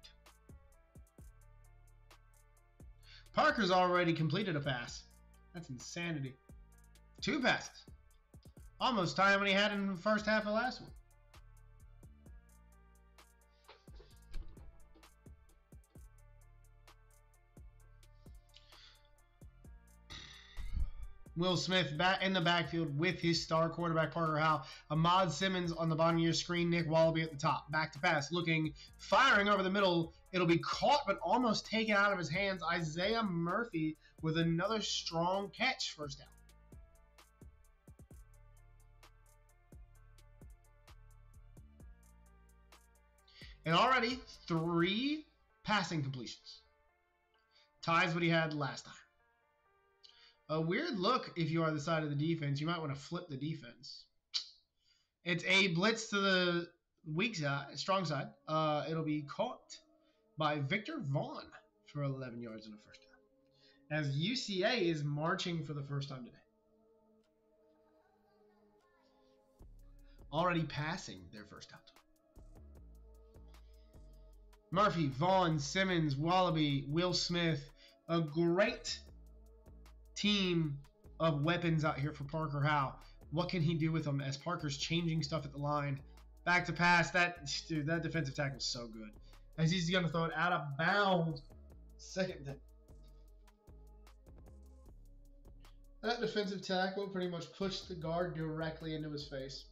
Parker's already completed a pass. That's insanity. Two passes. Almost time when he had in the first half of last one. Will Smith back in the backfield with his star quarterback Parker Howell. Ahmad Simmons on the bottom of your screen. Nick Wallaby at the top. Back to pass, looking, firing over the middle. It'll be caught but almost taken out of his hands. Isaiah Murphy with another strong catch, first down. And already three passing completions. Ties what he had last time. A weird look if you are the side of the defense. You might want to flip the defense. It's a blitz to the weak side, strong side. Uh, it'll be caught by Victor Vaughn for 11 yards and a first down. as UCA is marching for the first time today. Already passing their first out. Murphy, Vaughn, Simmons, Wallaby, Will Smith, a great team of weapons out here for Parker Howe. What can he do with them as Parker's changing stuff at the line? Back to pass. That dude, that defensive tackle is so good. As he's gonna throw it out of bounds. Second. That defensive tackle pretty much pushed the guard directly into his face.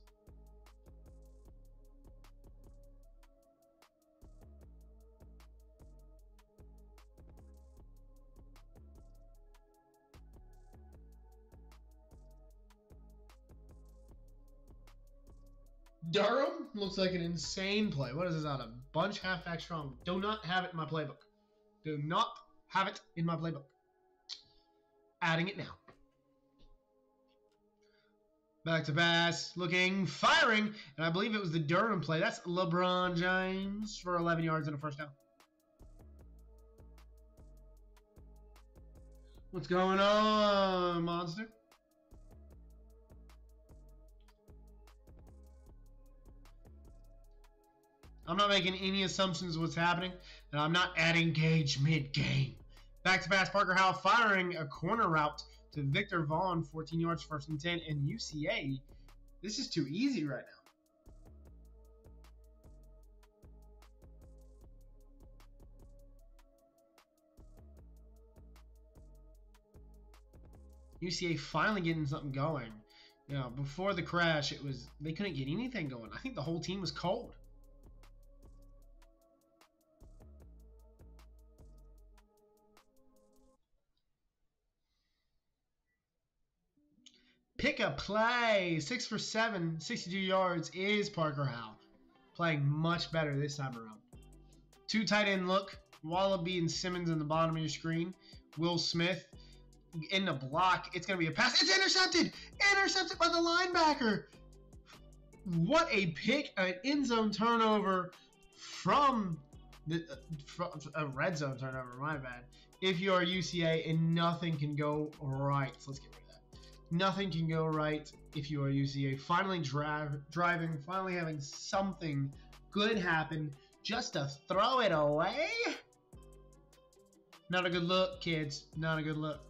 Durham looks like an insane play. What is this out of bunch halfback strong? Do not have it in my playbook. Do not have it in my playbook. Adding it now. Back to pass, looking, firing, and I believe it was the Durham play. That's LeBron James for 11 yards and a first down. What's going on, monster? I'm not making any assumptions what's happening, and I'm not adding Gage mid-game. Back to pass, Parker Howell firing a corner route to Victor Vaughn, 14 yards, first and 10, and UCA. This is too easy right now. UCA finally getting something going. You know, before the crash, it was they couldn't get anything going. I think the whole team was cold. Pick a play. Six for seven, 62 yards is Parker Howell. Playing much better this time around. Two tight end look. Wallaby and Simmons in the bottom of your screen. Will Smith in the block. It's going to be a pass. It's intercepted. Intercepted by the linebacker. What a pick. An end zone turnover from the from a red zone turnover. My bad. If you are UCA and nothing can go right. So let's get that. Nothing can go right if you are UCA. Finally driving, finally having something good happen just to throw it away. Not a good look, kids. Not a good look.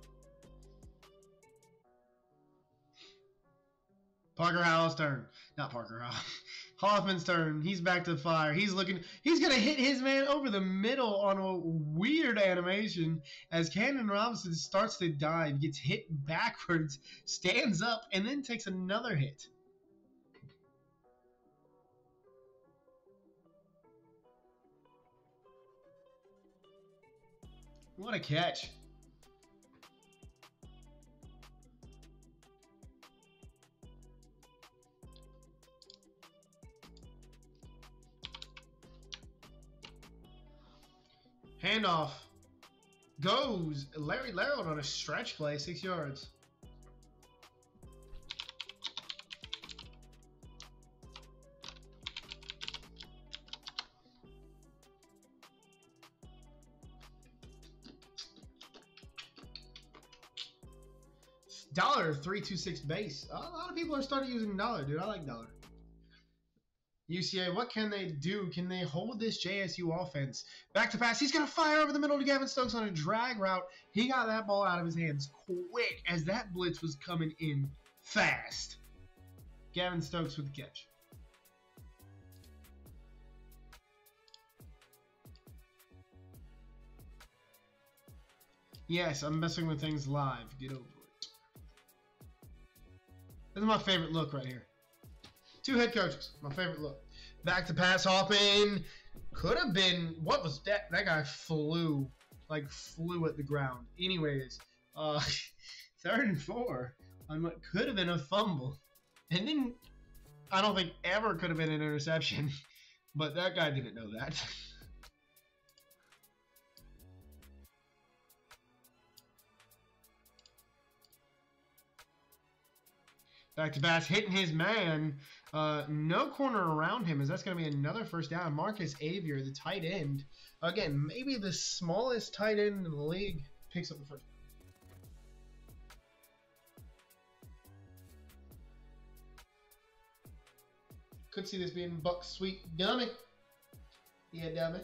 Parker Howell's turn. Not Parker Howell. Hoffman's turn. He's back to fire. He's looking. He's gonna hit his man over the middle on a weird animation as Cannon Robinson starts to dive, gets hit backwards, stands up, and then takes another hit. What a catch! Handoff goes Larry Larrell on a stretch play, six yards. Dollar three two six base. A lot of people are starting using dollar, dude. I like dollar. UCA, what can they do? Can they hold this JSU offense? Back to pass. He's going to fire over the middle to Gavin Stokes on a drag route. He got that ball out of his hands quick as that blitz was coming in fast. Gavin Stokes with the catch. Yes, I'm messing with things live. Get over it. This is my favorite look right here. Two head coaches. My favorite look. Back to pass hopping. Could have been. What was that? That guy flew. Like, flew at the ground. Anyways, uh, third and four on what could have been a fumble. And then, I don't think ever could have been an interception. But that guy didn't know that. Back to pass, hitting his man. Uh, no corner around him, as that's going to be another first down. Marcus Avier, the tight end, again, maybe the smallest tight end in the league, picks up the first down. Could see this being Buck Sweet Dummy. Yeah, Dummy.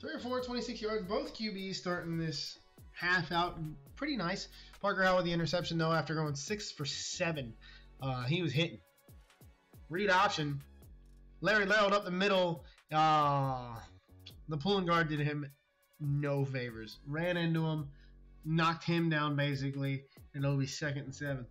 Three or four, 26 yards. Both QBs starting this half out pretty nice. Parker with the interception, though, after going six for seven. Uh, he was hitting. Read option. Larry Lerald up the middle. Uh, the pulling guard did him no favors. Ran into him, knocked him down basically, and it'll be second and seven.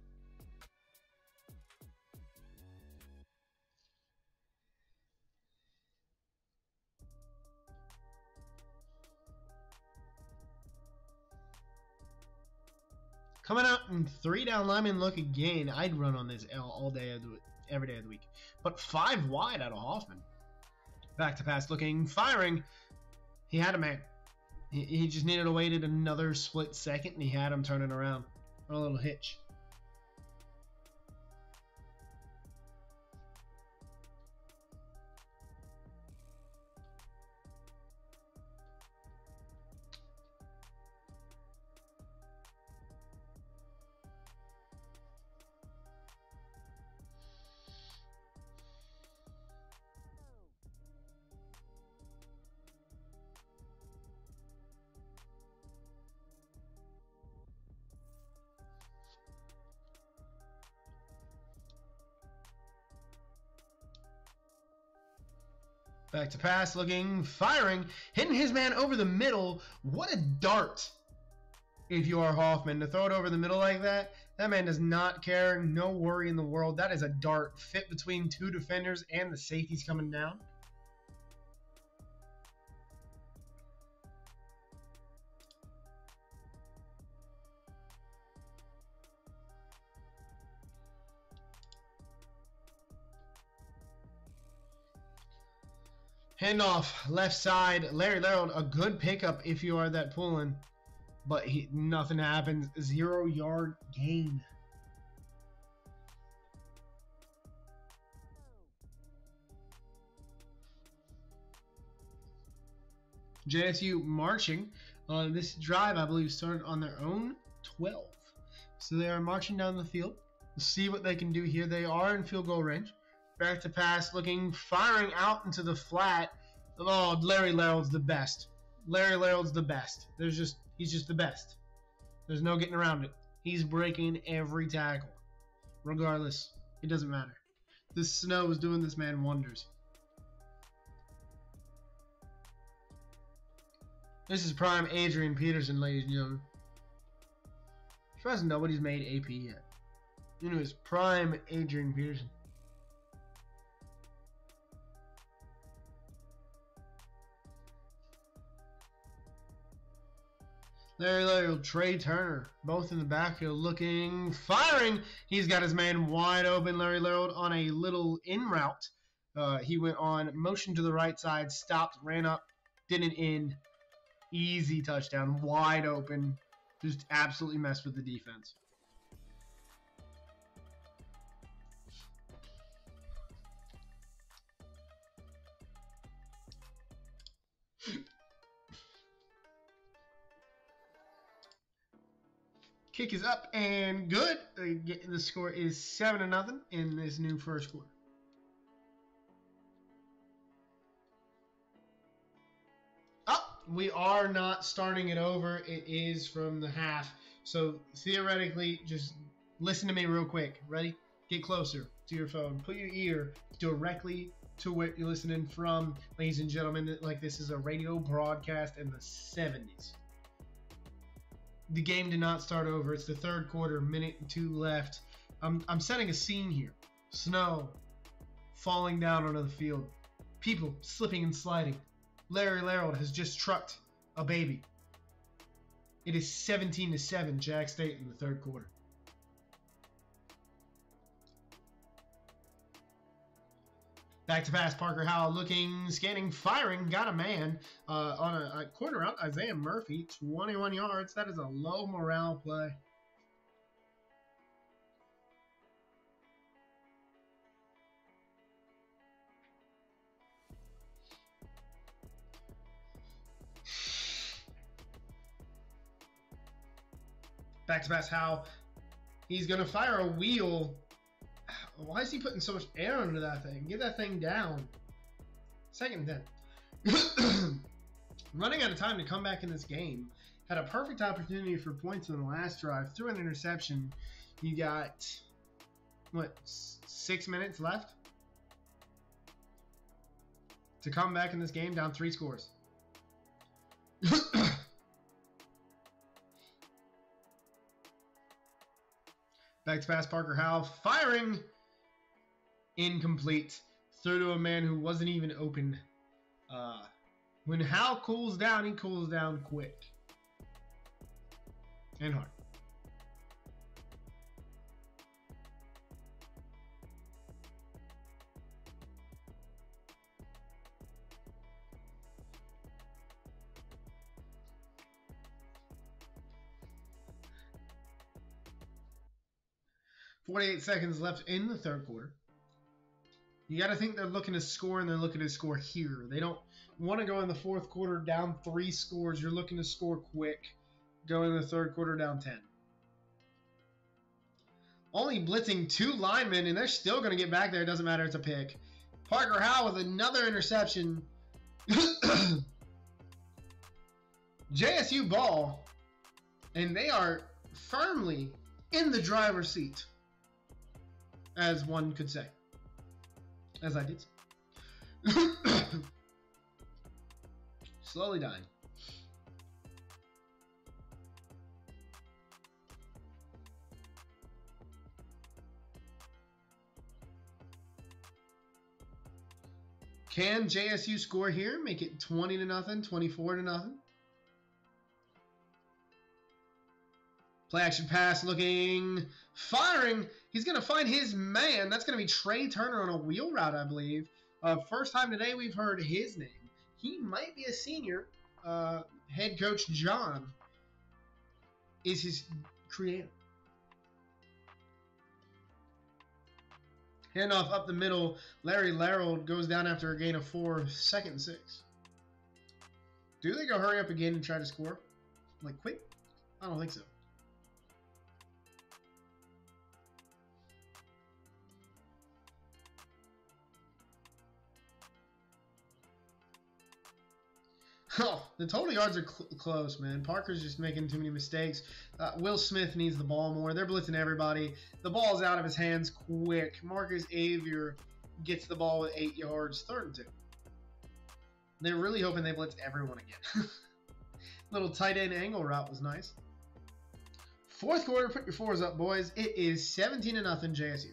Coming out in three down lineman look again. I'd run on this L all day, the, every day of the week. But five wide out of Hoffman. Back to pass looking, firing. He had a man. He, he just needed to wait another split second, and he had him turning around. A little hitch. Back to pass, looking, firing, hitting his man over the middle. What a dart! If you are Hoffman to throw it over the middle like that, that man does not care. No worry in the world. That is a dart fit between two defenders and the safety's coming down. Handoff, left side. Larry Lerald, a good pickup if you are that pulling. But he, nothing happens. Zero yard gain. JSU marching. Uh, this drive, I believe, started on their own 12. So they are marching down the field. Let's see what they can do here. They are in field goal range. Back to pass, looking, firing out into the flat. Oh, Larry Lerald's the best. Larry Lerald's the best. There's just he's just the best. There's no getting around it. He's breaking every tackle. Regardless, it doesn't matter. This snow is doing this man wonders. This is prime Adrian Peterson, ladies and gentlemen. Surprised nobody's made AP yet. It's prime Adrian Peterson. Larry Lerald, Trey Turner, both in the backfield looking, firing. He's got his man wide open. Larry Lerald on a little in route. Uh, he went on motion to the right side, stopped, ran up, didn't in. Easy touchdown, wide open. Just absolutely messed with the defense. Kick is up and good. The score is seven to nothing in this new first quarter. Oh, we are not starting it over. It is from the half. So theoretically, just listen to me real quick. Ready? Get closer to your phone. Put your ear directly to where you're listening from, ladies and gentlemen. Like this is a radio broadcast in the 70s the game did not start over. It's the third quarter, minute and two left. I'm, I'm setting a scene here. Snow falling down onto the field. People slipping and sliding. Larry Lerald has just trucked a baby. It is 17 to 7, JAX State in the third quarter. Back to pass, Parker Howell looking, scanning, firing, got a man uh, on a, a corner out. Isaiah Murphy, 21 yards. That is a low morale play. Back to pass, Howell. He's going to fire a wheel Why is he putting so much air under that thing? Get that thing down. Second 10. Running out of time to come back in this game. Had a perfect opportunity for points on the last drive. Threw an interception. You got, what, six minutes left? To come back in this game down three scores. Back to pass Parker Howell. Firing. Incomplete. Throw to a man who wasn't even open. Uh, when Howell cools down, he cools down quick. And hard. Forty-eight seconds left in the third quarter. You got to think they're looking to score, and they're looking to score here. They don't want to go in the fourth quarter down three scores. You're looking to score quick. Go in the third quarter down 10. Only blitzing two linemen, and they're still going to get back there. It doesn't matter. It's a pick. Parker Howell with another interception. JSU ball, and they are firmly in the driver's seat, as one could say. As I did. Slowly dying. Can JSU score here? Make it 20 to nothing, 24 to nothing. Play action pass looking, firing. He's going to find his man. That's going to be Trey Turner on a wheel route, I believe. Uh, first time today we've heard his name. He might be a senior. Uh, head coach John is his creator. Handoff up the middle. Larry Larold goes down after a gain of four, second and six. Do they go hurry up again and try to score? Like quick? I don't think so. Oh, the total yards are cl- close, man. Parker's just making too many mistakes. Uh, Will Smith needs the ball more. They're blitzing everybody. The ball's out of his hands quick. Marcus Avier gets the ball with eight yards, third and two. They're really hoping they blitz everyone again. Little tight end angle route was nice. Fourth quarter, put your fours up, boys. It is 17 to nothing JSU.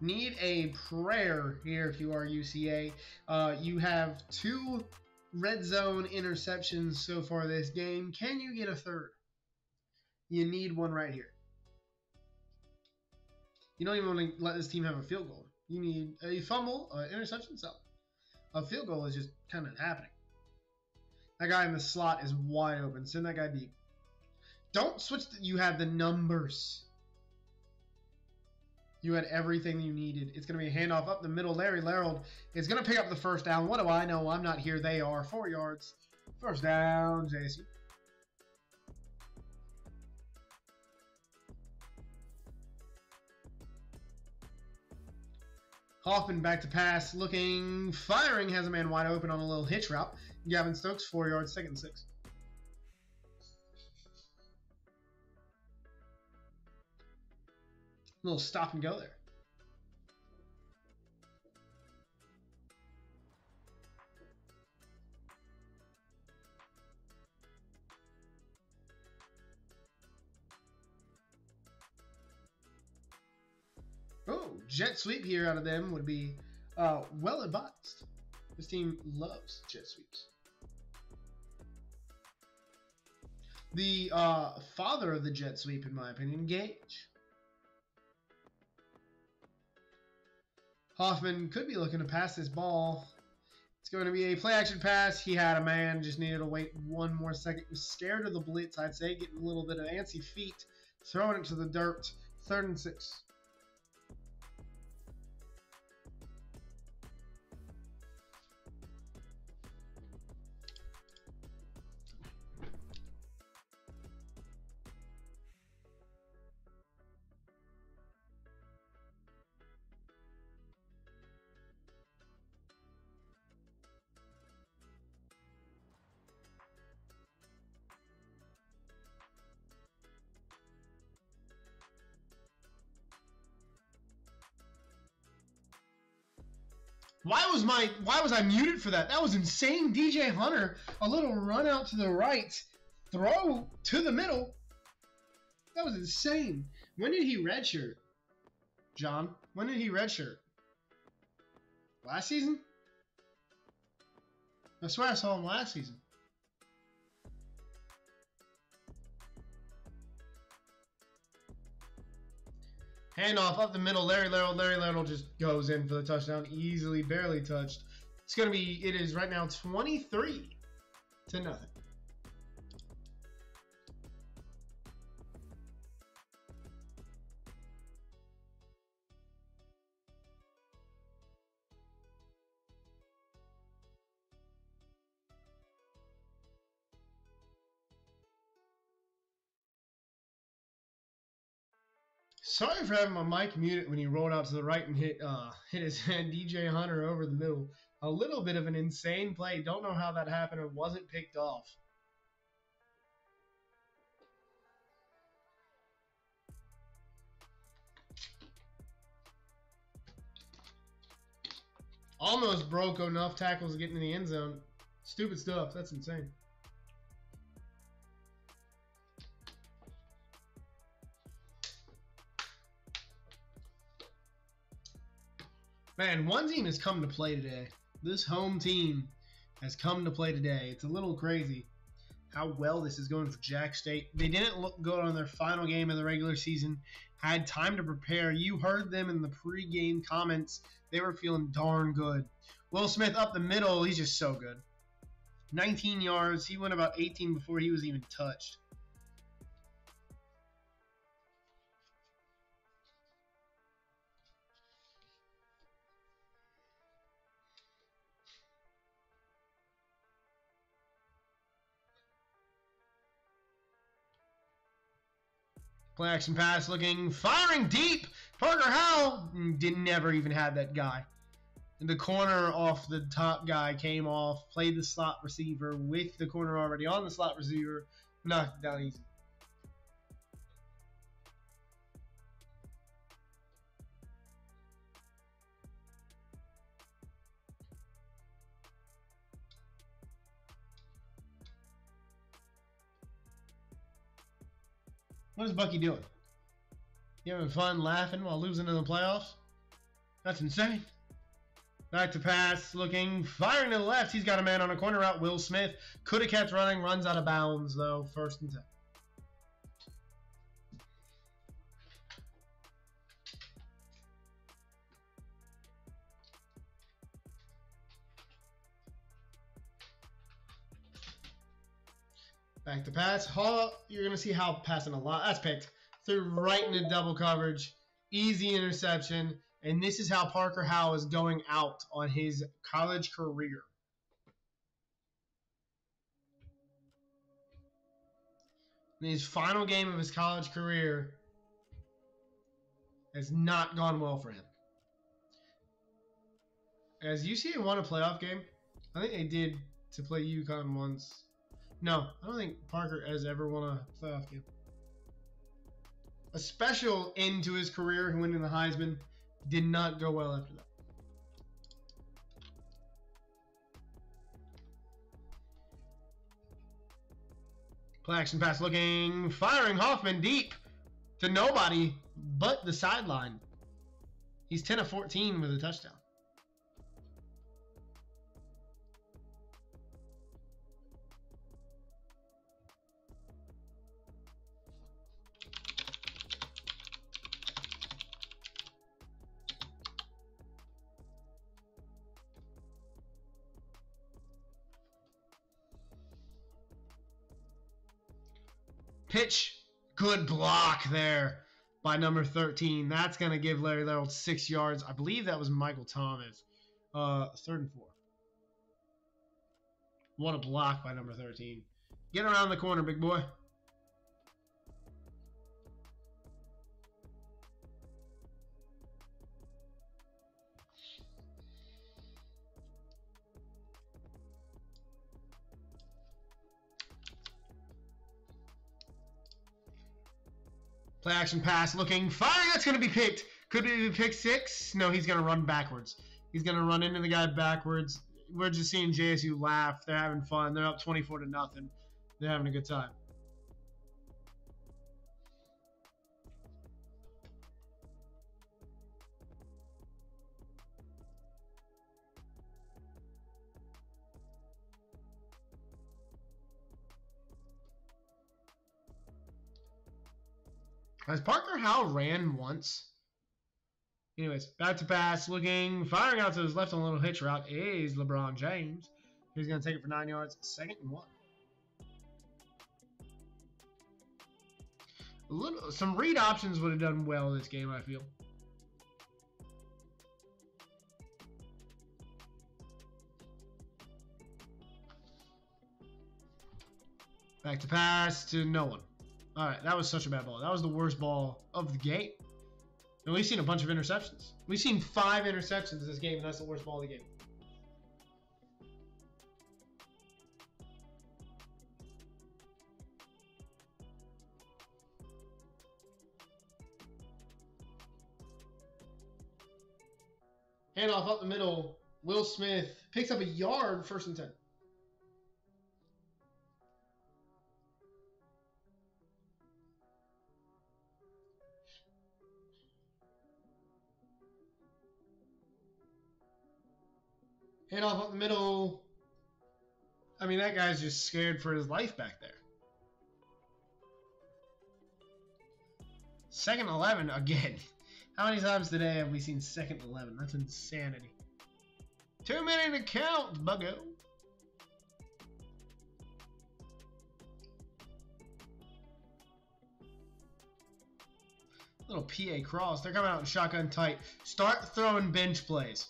Need a prayer here if you are UCA. Uh, you have two red zone interceptions so far this game. Can you get a third? You need one right here. You don't even want to let this team have a field goal. You need a fumble, an interception, so a field goal is just kind of happening. That guy in the slot is wide open. Send that guy deep. Don't switch. The, you have the numbers. You had everything you needed. It's going to be a handoff up the middle. Larry Larold is going to pick up the first down. What do I know? I'm not here. They are. Four yards. First down, JSU. Hoffman back to pass, looking, firing, has a man wide open on a little hitch route. Gavin Stokes, four yards, second and six. Little stop and go there. Oh, jet sweep here out of them would be uh, well advised. This team loves jet sweeps. The uh, father of the jet sweep, in my opinion, Gage. Hoffman could be looking to pass this ball. It's going to be a play action pass. He had a man, just needed to wait one more second. Was scared of the blitz, I'd say, getting a little bit of antsy feet, throwing it to the dirt. Third and six. My why was I muted for that? That was insane. DJ Hunter, a little run out to the right, throw to the middle. That was insane. When did he redshirt? John, when did he redshirt? Last season? I swear I saw him last season. Handoff up the middle. Larry Little. Larry Little just goes in for the touchdown. Easily, barely touched. It's going to be, it is right now 23 to nothing. Sorry for having my mic muted when he rolled out to the right and hit uh, hit his hand DJ Hunter over the middle. A little bit of an insane play. Don't know how that happened. It wasn't picked off. Almost broke enough tackles getting in the end zone. Stupid stuff. That's insane. Man, one team has come to play today. This home team has come to play today. It's a little crazy how well this is going for JAX State. They didn't look good on their final game of the regular season, had time to prepare. You heard them in the pregame comments. They were feeling darn good. Will Smith up the middle, he's just so good. 19 yards. He went about 18 before he was even touched. Play action pass looking, firing deep. Parker Howell didn't never even have that guy. The corner off the top guy came off, played the slot receiver with the corner already on the slot receiver, knocked down easy. What is Bucky doing? You having fun laughing while losing in the playoffs? That's insane. Back to pass, looking, firing to the left. He's got a man on a corner route. Will Smith could have kept running, runs out of bounds though. First and ten. Back to pass. Hall, you're going to see how passing a lot. That's picked. Threw right into double coverage. Easy interception. And this is how Parker Howell is going out on his college career. In his final game of his college career has not gone well for him. As UCA won a playoff game, I think they did to play UConn once. No, I don't think Parker has ever won a playoff game. A special end to his career, who went in the Heisman, did not go well after that. Play action pass looking, firing Hoffman deep to nobody but the sideline. He's 10 of 14 with a touchdown. Pitch. Good block there by number 13. That's going to give Larry Little six yards. I believe that was Michael Thomas. Uh, third and four. What a block by number 13. Get around the corner, big boy. Play action pass looking, firing, that's going to be picked. Could be pick six. No, he's going to run backwards. He's gonna run into the guy backwards. We're just seeing JSU laugh. They're having fun. They're up 24 to nothing. They're having a good time. Has Parker Howell ran once? Anyways, back to pass, looking, firing out to his left on a little hitch route is LeBron James. He's going to take it for nine yards, second and one. A little, some read options would have done well this game, I feel. Back to pass to no one. All right, that was such a bad ball. That was the worst ball of the game. And we've seen a bunch of interceptions. We've seen five interceptions this game, and that's the worst ball of the game. Handoff up the middle. Will Smith picks up a yard, first and 10. Handoff up the middle. I mean, that guy's just scared for his life back there. Second 11 again. How many times today have we seen second 11? That's insanity. Too many to count, buggo. Little PA cross. They're coming out in shotgun tight. Start throwing bench plays.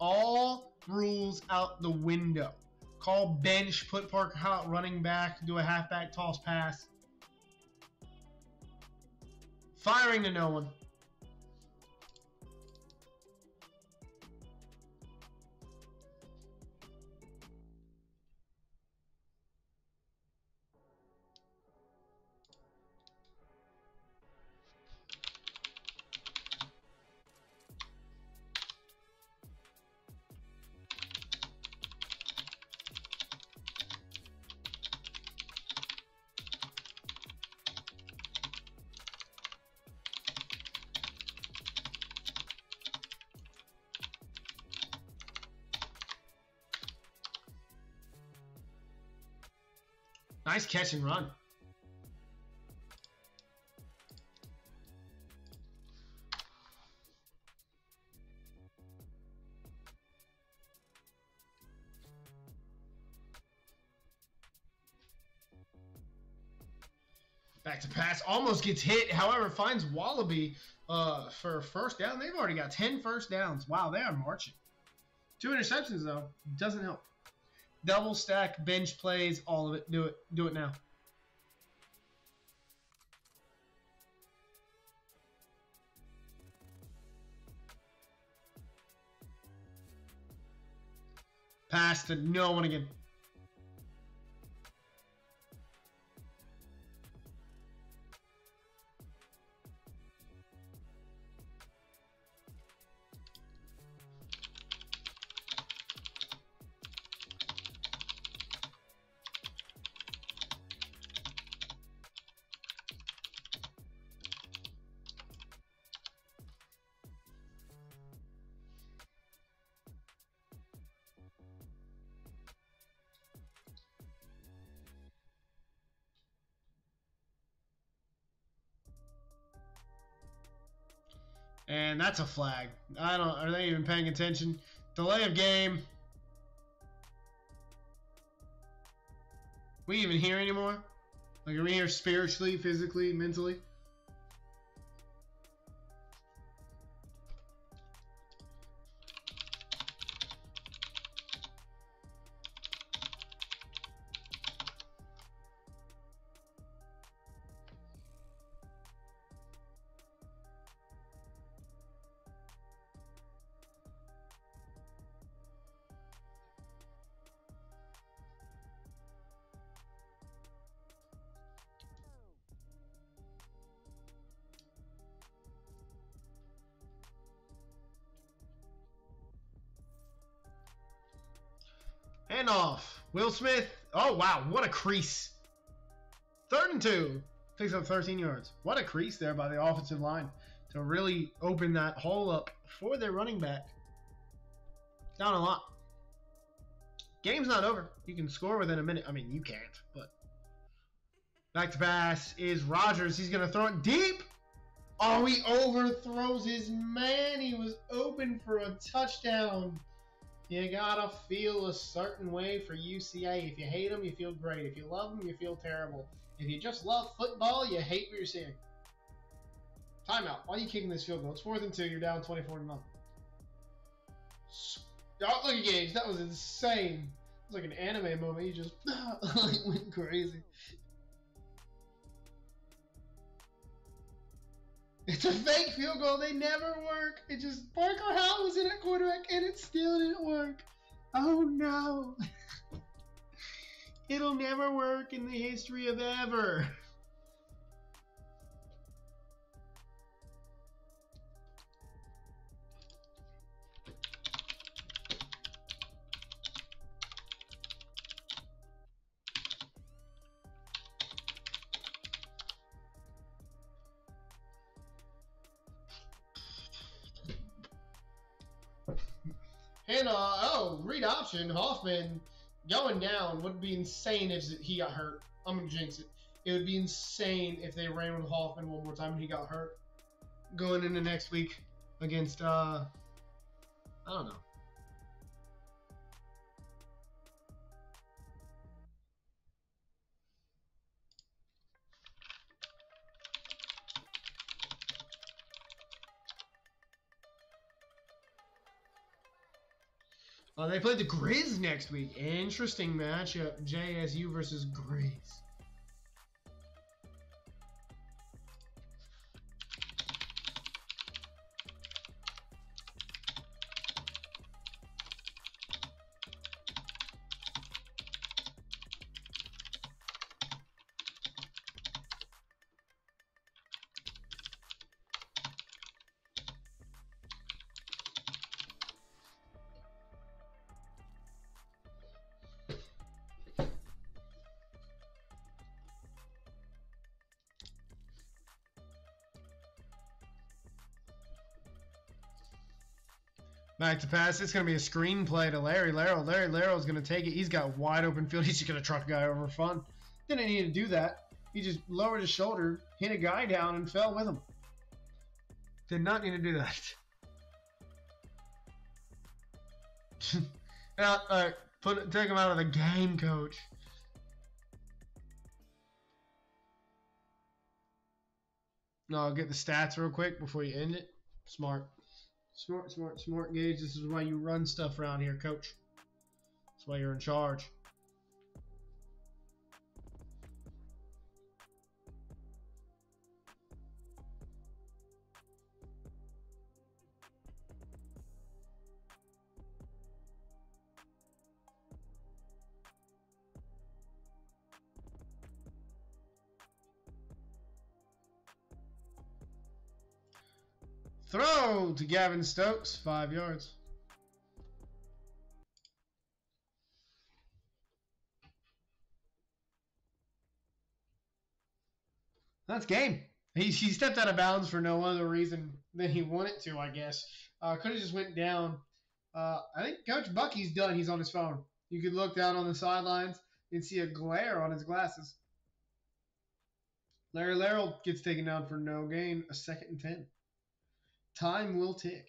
All rules out the window. Call bench, put Parker out running back, do a halfback toss pass. Firing to no one. Catch and run. Back to pass, almost gets hit. However, finds Wallaby uh, for first down. They've already got 10 first downs. Wow, they are marching. Two interceptions though doesn't help. Double stack bench plays, all of it. Do it. Do it now. Pass to no one again. That's a flag. I don't. Are they even paying attention? Delay of game. We even here anymore? Like, are we here spiritually, physically, mentally? Handoff. Will Smith. Oh, wow. What a crease. Third and two. Picks up 13 yards. What a crease there by the offensive line to really open that hole up for their running back. Down a lot. Game's not over. You can score within a minute. I mean, you can't, but. Back to pass is Rogers. He's going to throw it deep. Oh, he overthrows his man. He was open for a touchdown. You gotta feel a certain way for UCA. If you hate them, you feel great. If you love them, you feel terrible. If you just love football, you hate what you're seeing. Timeout. Why are you kicking this field goal? It's fourth and two. You're down 24 to nothing. Oh, look at Gage. That was insane. It was like an anime moment. He just like, went crazy. It's a fake field goal. They never work. It just Parker Howell was in at quarterback and it still didn't work. Oh no. It'll never work in the history of ever. Option Hoffman going down would be insane if he got hurt. I'm gonna jinx it. It would be insane if they ran with Hoffman one more time and he got hurt. Going into next week against uh, I don't know. Uh, they play the Grizz next week. Interesting matchup. JSU versus Grizz. Back to pass. It's going to be a screenplay to Larry Larrell. Larry Larrell's going to take it. He's got wide open field. He's just going to truck a guy over fun. Didn't need to do that. He just lowered his shoulder, hit a guy down, and fell with him. Did not need to do that. out, uh, put take him out of the game, coach. No, I'll get the stats real quick before you end it. Smart. Smart, smart, smart, Gage. This is why you run stuff around here, coach. That's why you're in charge. To Gavin Stokes, five yards. That's game. He, he stepped out of bounds for no other reason than he wanted to, I guess. Uh, Could have just went down. Uh, I think Coach Bucky's done. He's on his phone. You could look down on the sidelines and see a glare on his glasses. Larry Larrell gets taken down for no gain, a second and ten. Time will tick.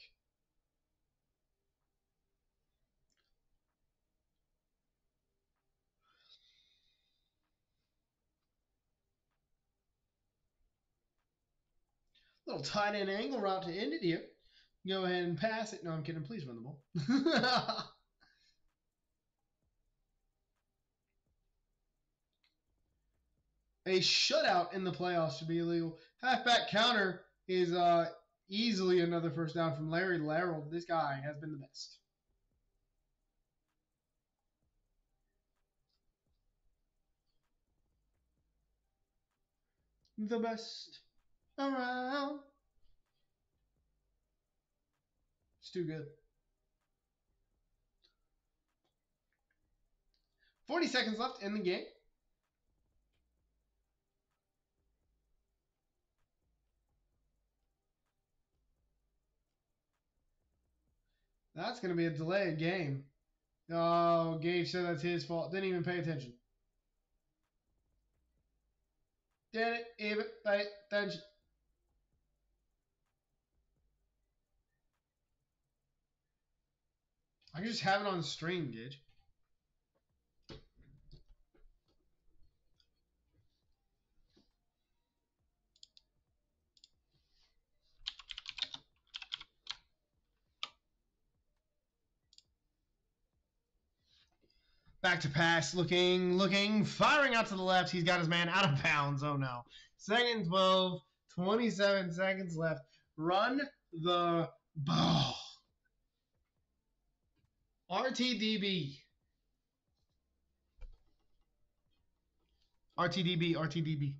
Little tight end angle route to end it here. Go ahead and pass it. No, I'm kidding. Please run the ball. A shutout in the playoffs should be illegal. Halfback counter is uh, easily another first down from Larry Larrell. This guy has been the best. The best around. It's too good. 40 seconds left in the game. That's going to be a delayed game. Oh, Gage said that's his fault. Didn't even pay attention. Didn't even pay attention. I can just have it on stream, Gage. Back to pass, looking, looking, firing out to the left. He's got his man out of bounds. Oh no. Second 12, 27 seconds left. Run the ball. RTDB. RTDB, RTDB.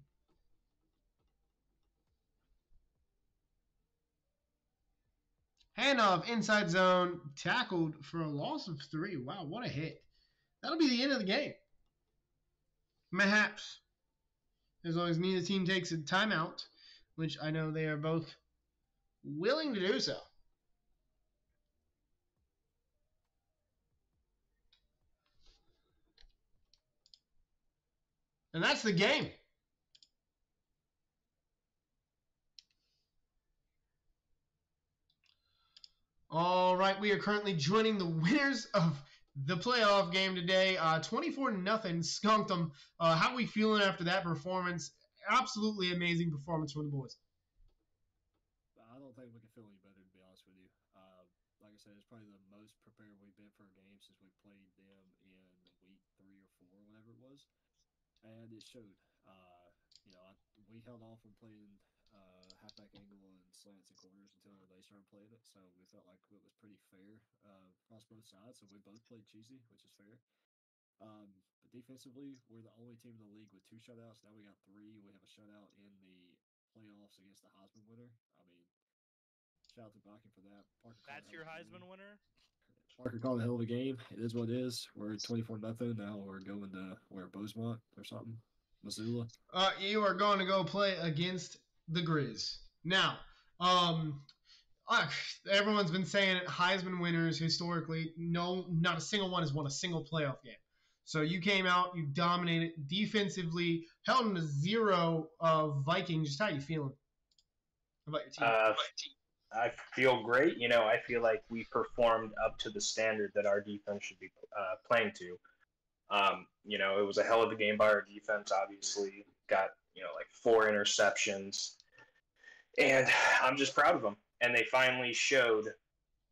Handoff, inside zone, tackled for a loss of three. Wow, what a hit. That'll be the end of the game. Perhaps. As long as neither team takes a timeout, which I know they are both willing to do so. And that's the game. All right, we are currently joining the winners of the playoff game today. Uh, 24 nothing skunked them. Uh, how are we feeling after that performance? Absolutely amazing performance from the boys. I don't think we can feel any better, to be honest with you. Uh, like I said, it's probably the most prepared we've been for a game since we played them in week three or four, whatever it was, and it showed. Uh, you know, I, we held off on playing halfback angle and slants and corners until they started playing it, so we felt like it was pretty fair uh, across both sides. So we both played cheesy, which is fair. Um, but defensively, we're the only team in the league with two shutouts. Now we got three. We have a shutout in the playoffs against the Heisman winner. I mean, shout out to Viking for that. Parker That's your hell of a Heisman winner. Parker called a hell of a game. It is what it is. We're twenty four nothing. Now we're going to where Bozeman or something, Missoula. Uh, you are going to go play against the Grizz. Now, um, uh, everyone's been saying it. Heisman winners historically, no, not a single one has won a single playoff game. So you came out, you dominated defensively, held them to zero. Uh, Vikings. Just how you feeling about your team? Uh, I feel great. You know, I feel like we performed up to the standard that our defense should be uh, playing to. Um, you know, it was a hell of a game by our defense. Obviously, got you know like four interceptions, and I'm just proud of them. And they finally showed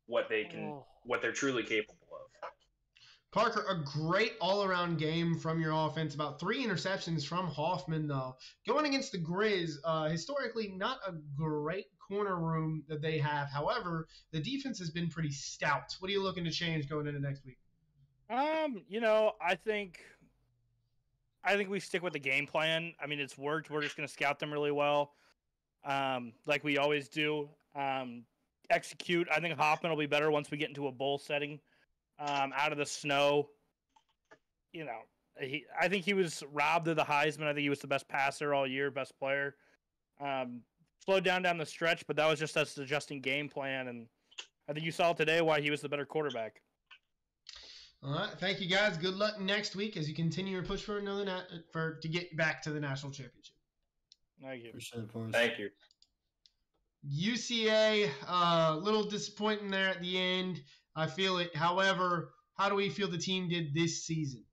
what they can, Oh. what they're truly capable of. Parker, a great all-around game from your offense. About three interceptions from Hoffman, though. Going against the Grizz, uh, historically not a great corner room that they have. However, the defense has been pretty stout. What are you looking to change going into next week? Um, you know, I think I think we stick with the game plan. I mean, it's worked. We're just going to scout them really well, um, like we always do. Um, execute. I think Hoffman will be better once we get into a bowl setting, um, out of the snow. You know, he. I think he was robbed of the Heisman. I think he was the best passer all year, best player. Um, slowed down down the stretch, but that was just us adjusting game plan, and I think you saw today why he was the better quarterback. All right, thank you guys. Good luck next week as you continue your push for another na- for to get back to the national championship. Thank you. Appreciate it for. Thank you. UCA, a uh, little disappointing there at the end. I feel it. However, how do we feel the team did this season?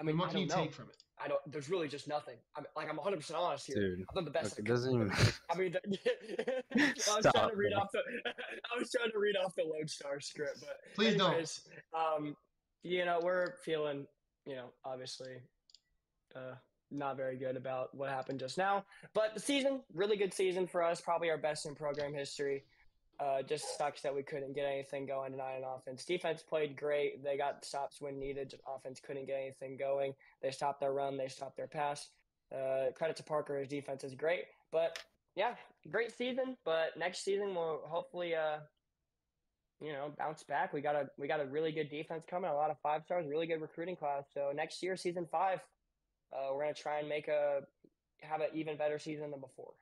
I mean, what can you know. take from it? I don't. There's really just nothing. I'm like I'm 100 percent honest here. Dude, I've done the best. look, it doesn't even. I mean, the, I was trying to read man. off the. I was trying to read off the Lone Star script, but Please don't. Um, you know, we're feeling, you know, obviously, uh, not very good about what happened just now. But the season, really good season for us. Probably our best in program history. Uh, just sucks that we couldn't get anything going tonight on offense. Defense played great. They got stops when needed. Offense couldn't get anything going. They stopped their run. They stopped their pass. Uh, credit to Parker. His defense is great. But yeah, great season. But next season we'll hopefully uh, you know, bounce back. We got a we got a really good defense coming, a lot of five stars, really good recruiting class. So next year, season five, uh, we're gonna try and make a have an even better season than before.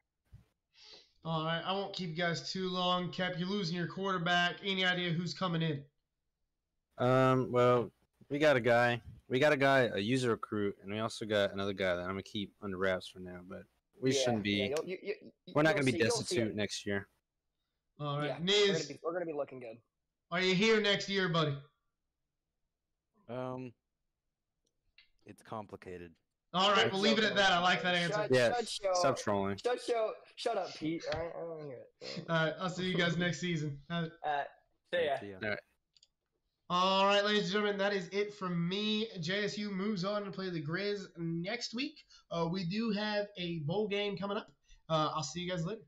All right, I won't keep you guys too long. Cap, you're losing your quarterback. Any idea who's coming in? Um, well, we got a guy. We got a guy, a user recruit, and we also got another guy that I'm gonna keep under wraps for now. But we Yeah, shouldn't be. yeah, you'll- you- you- we're not gonna be see- you'll destitute next year. All right, Yeah, we're gonna, be, we're gonna be looking good. are you here next year, buddy? Um, it's complicated. All right, we'll leave it at that. I like that answer. Shut, Yeah, shut, show, Stop trolling. shut, show, shut up, Pete. All right, I don't want to hear it. All right, I'll see you guys next season. Uh, Uh, see ya. See ya. All right, ladies and gentlemen, that is it from me. JSU moves on to play the Grizz next week. Uh, we do have a bowl game coming up. Uh, I'll see you guys later.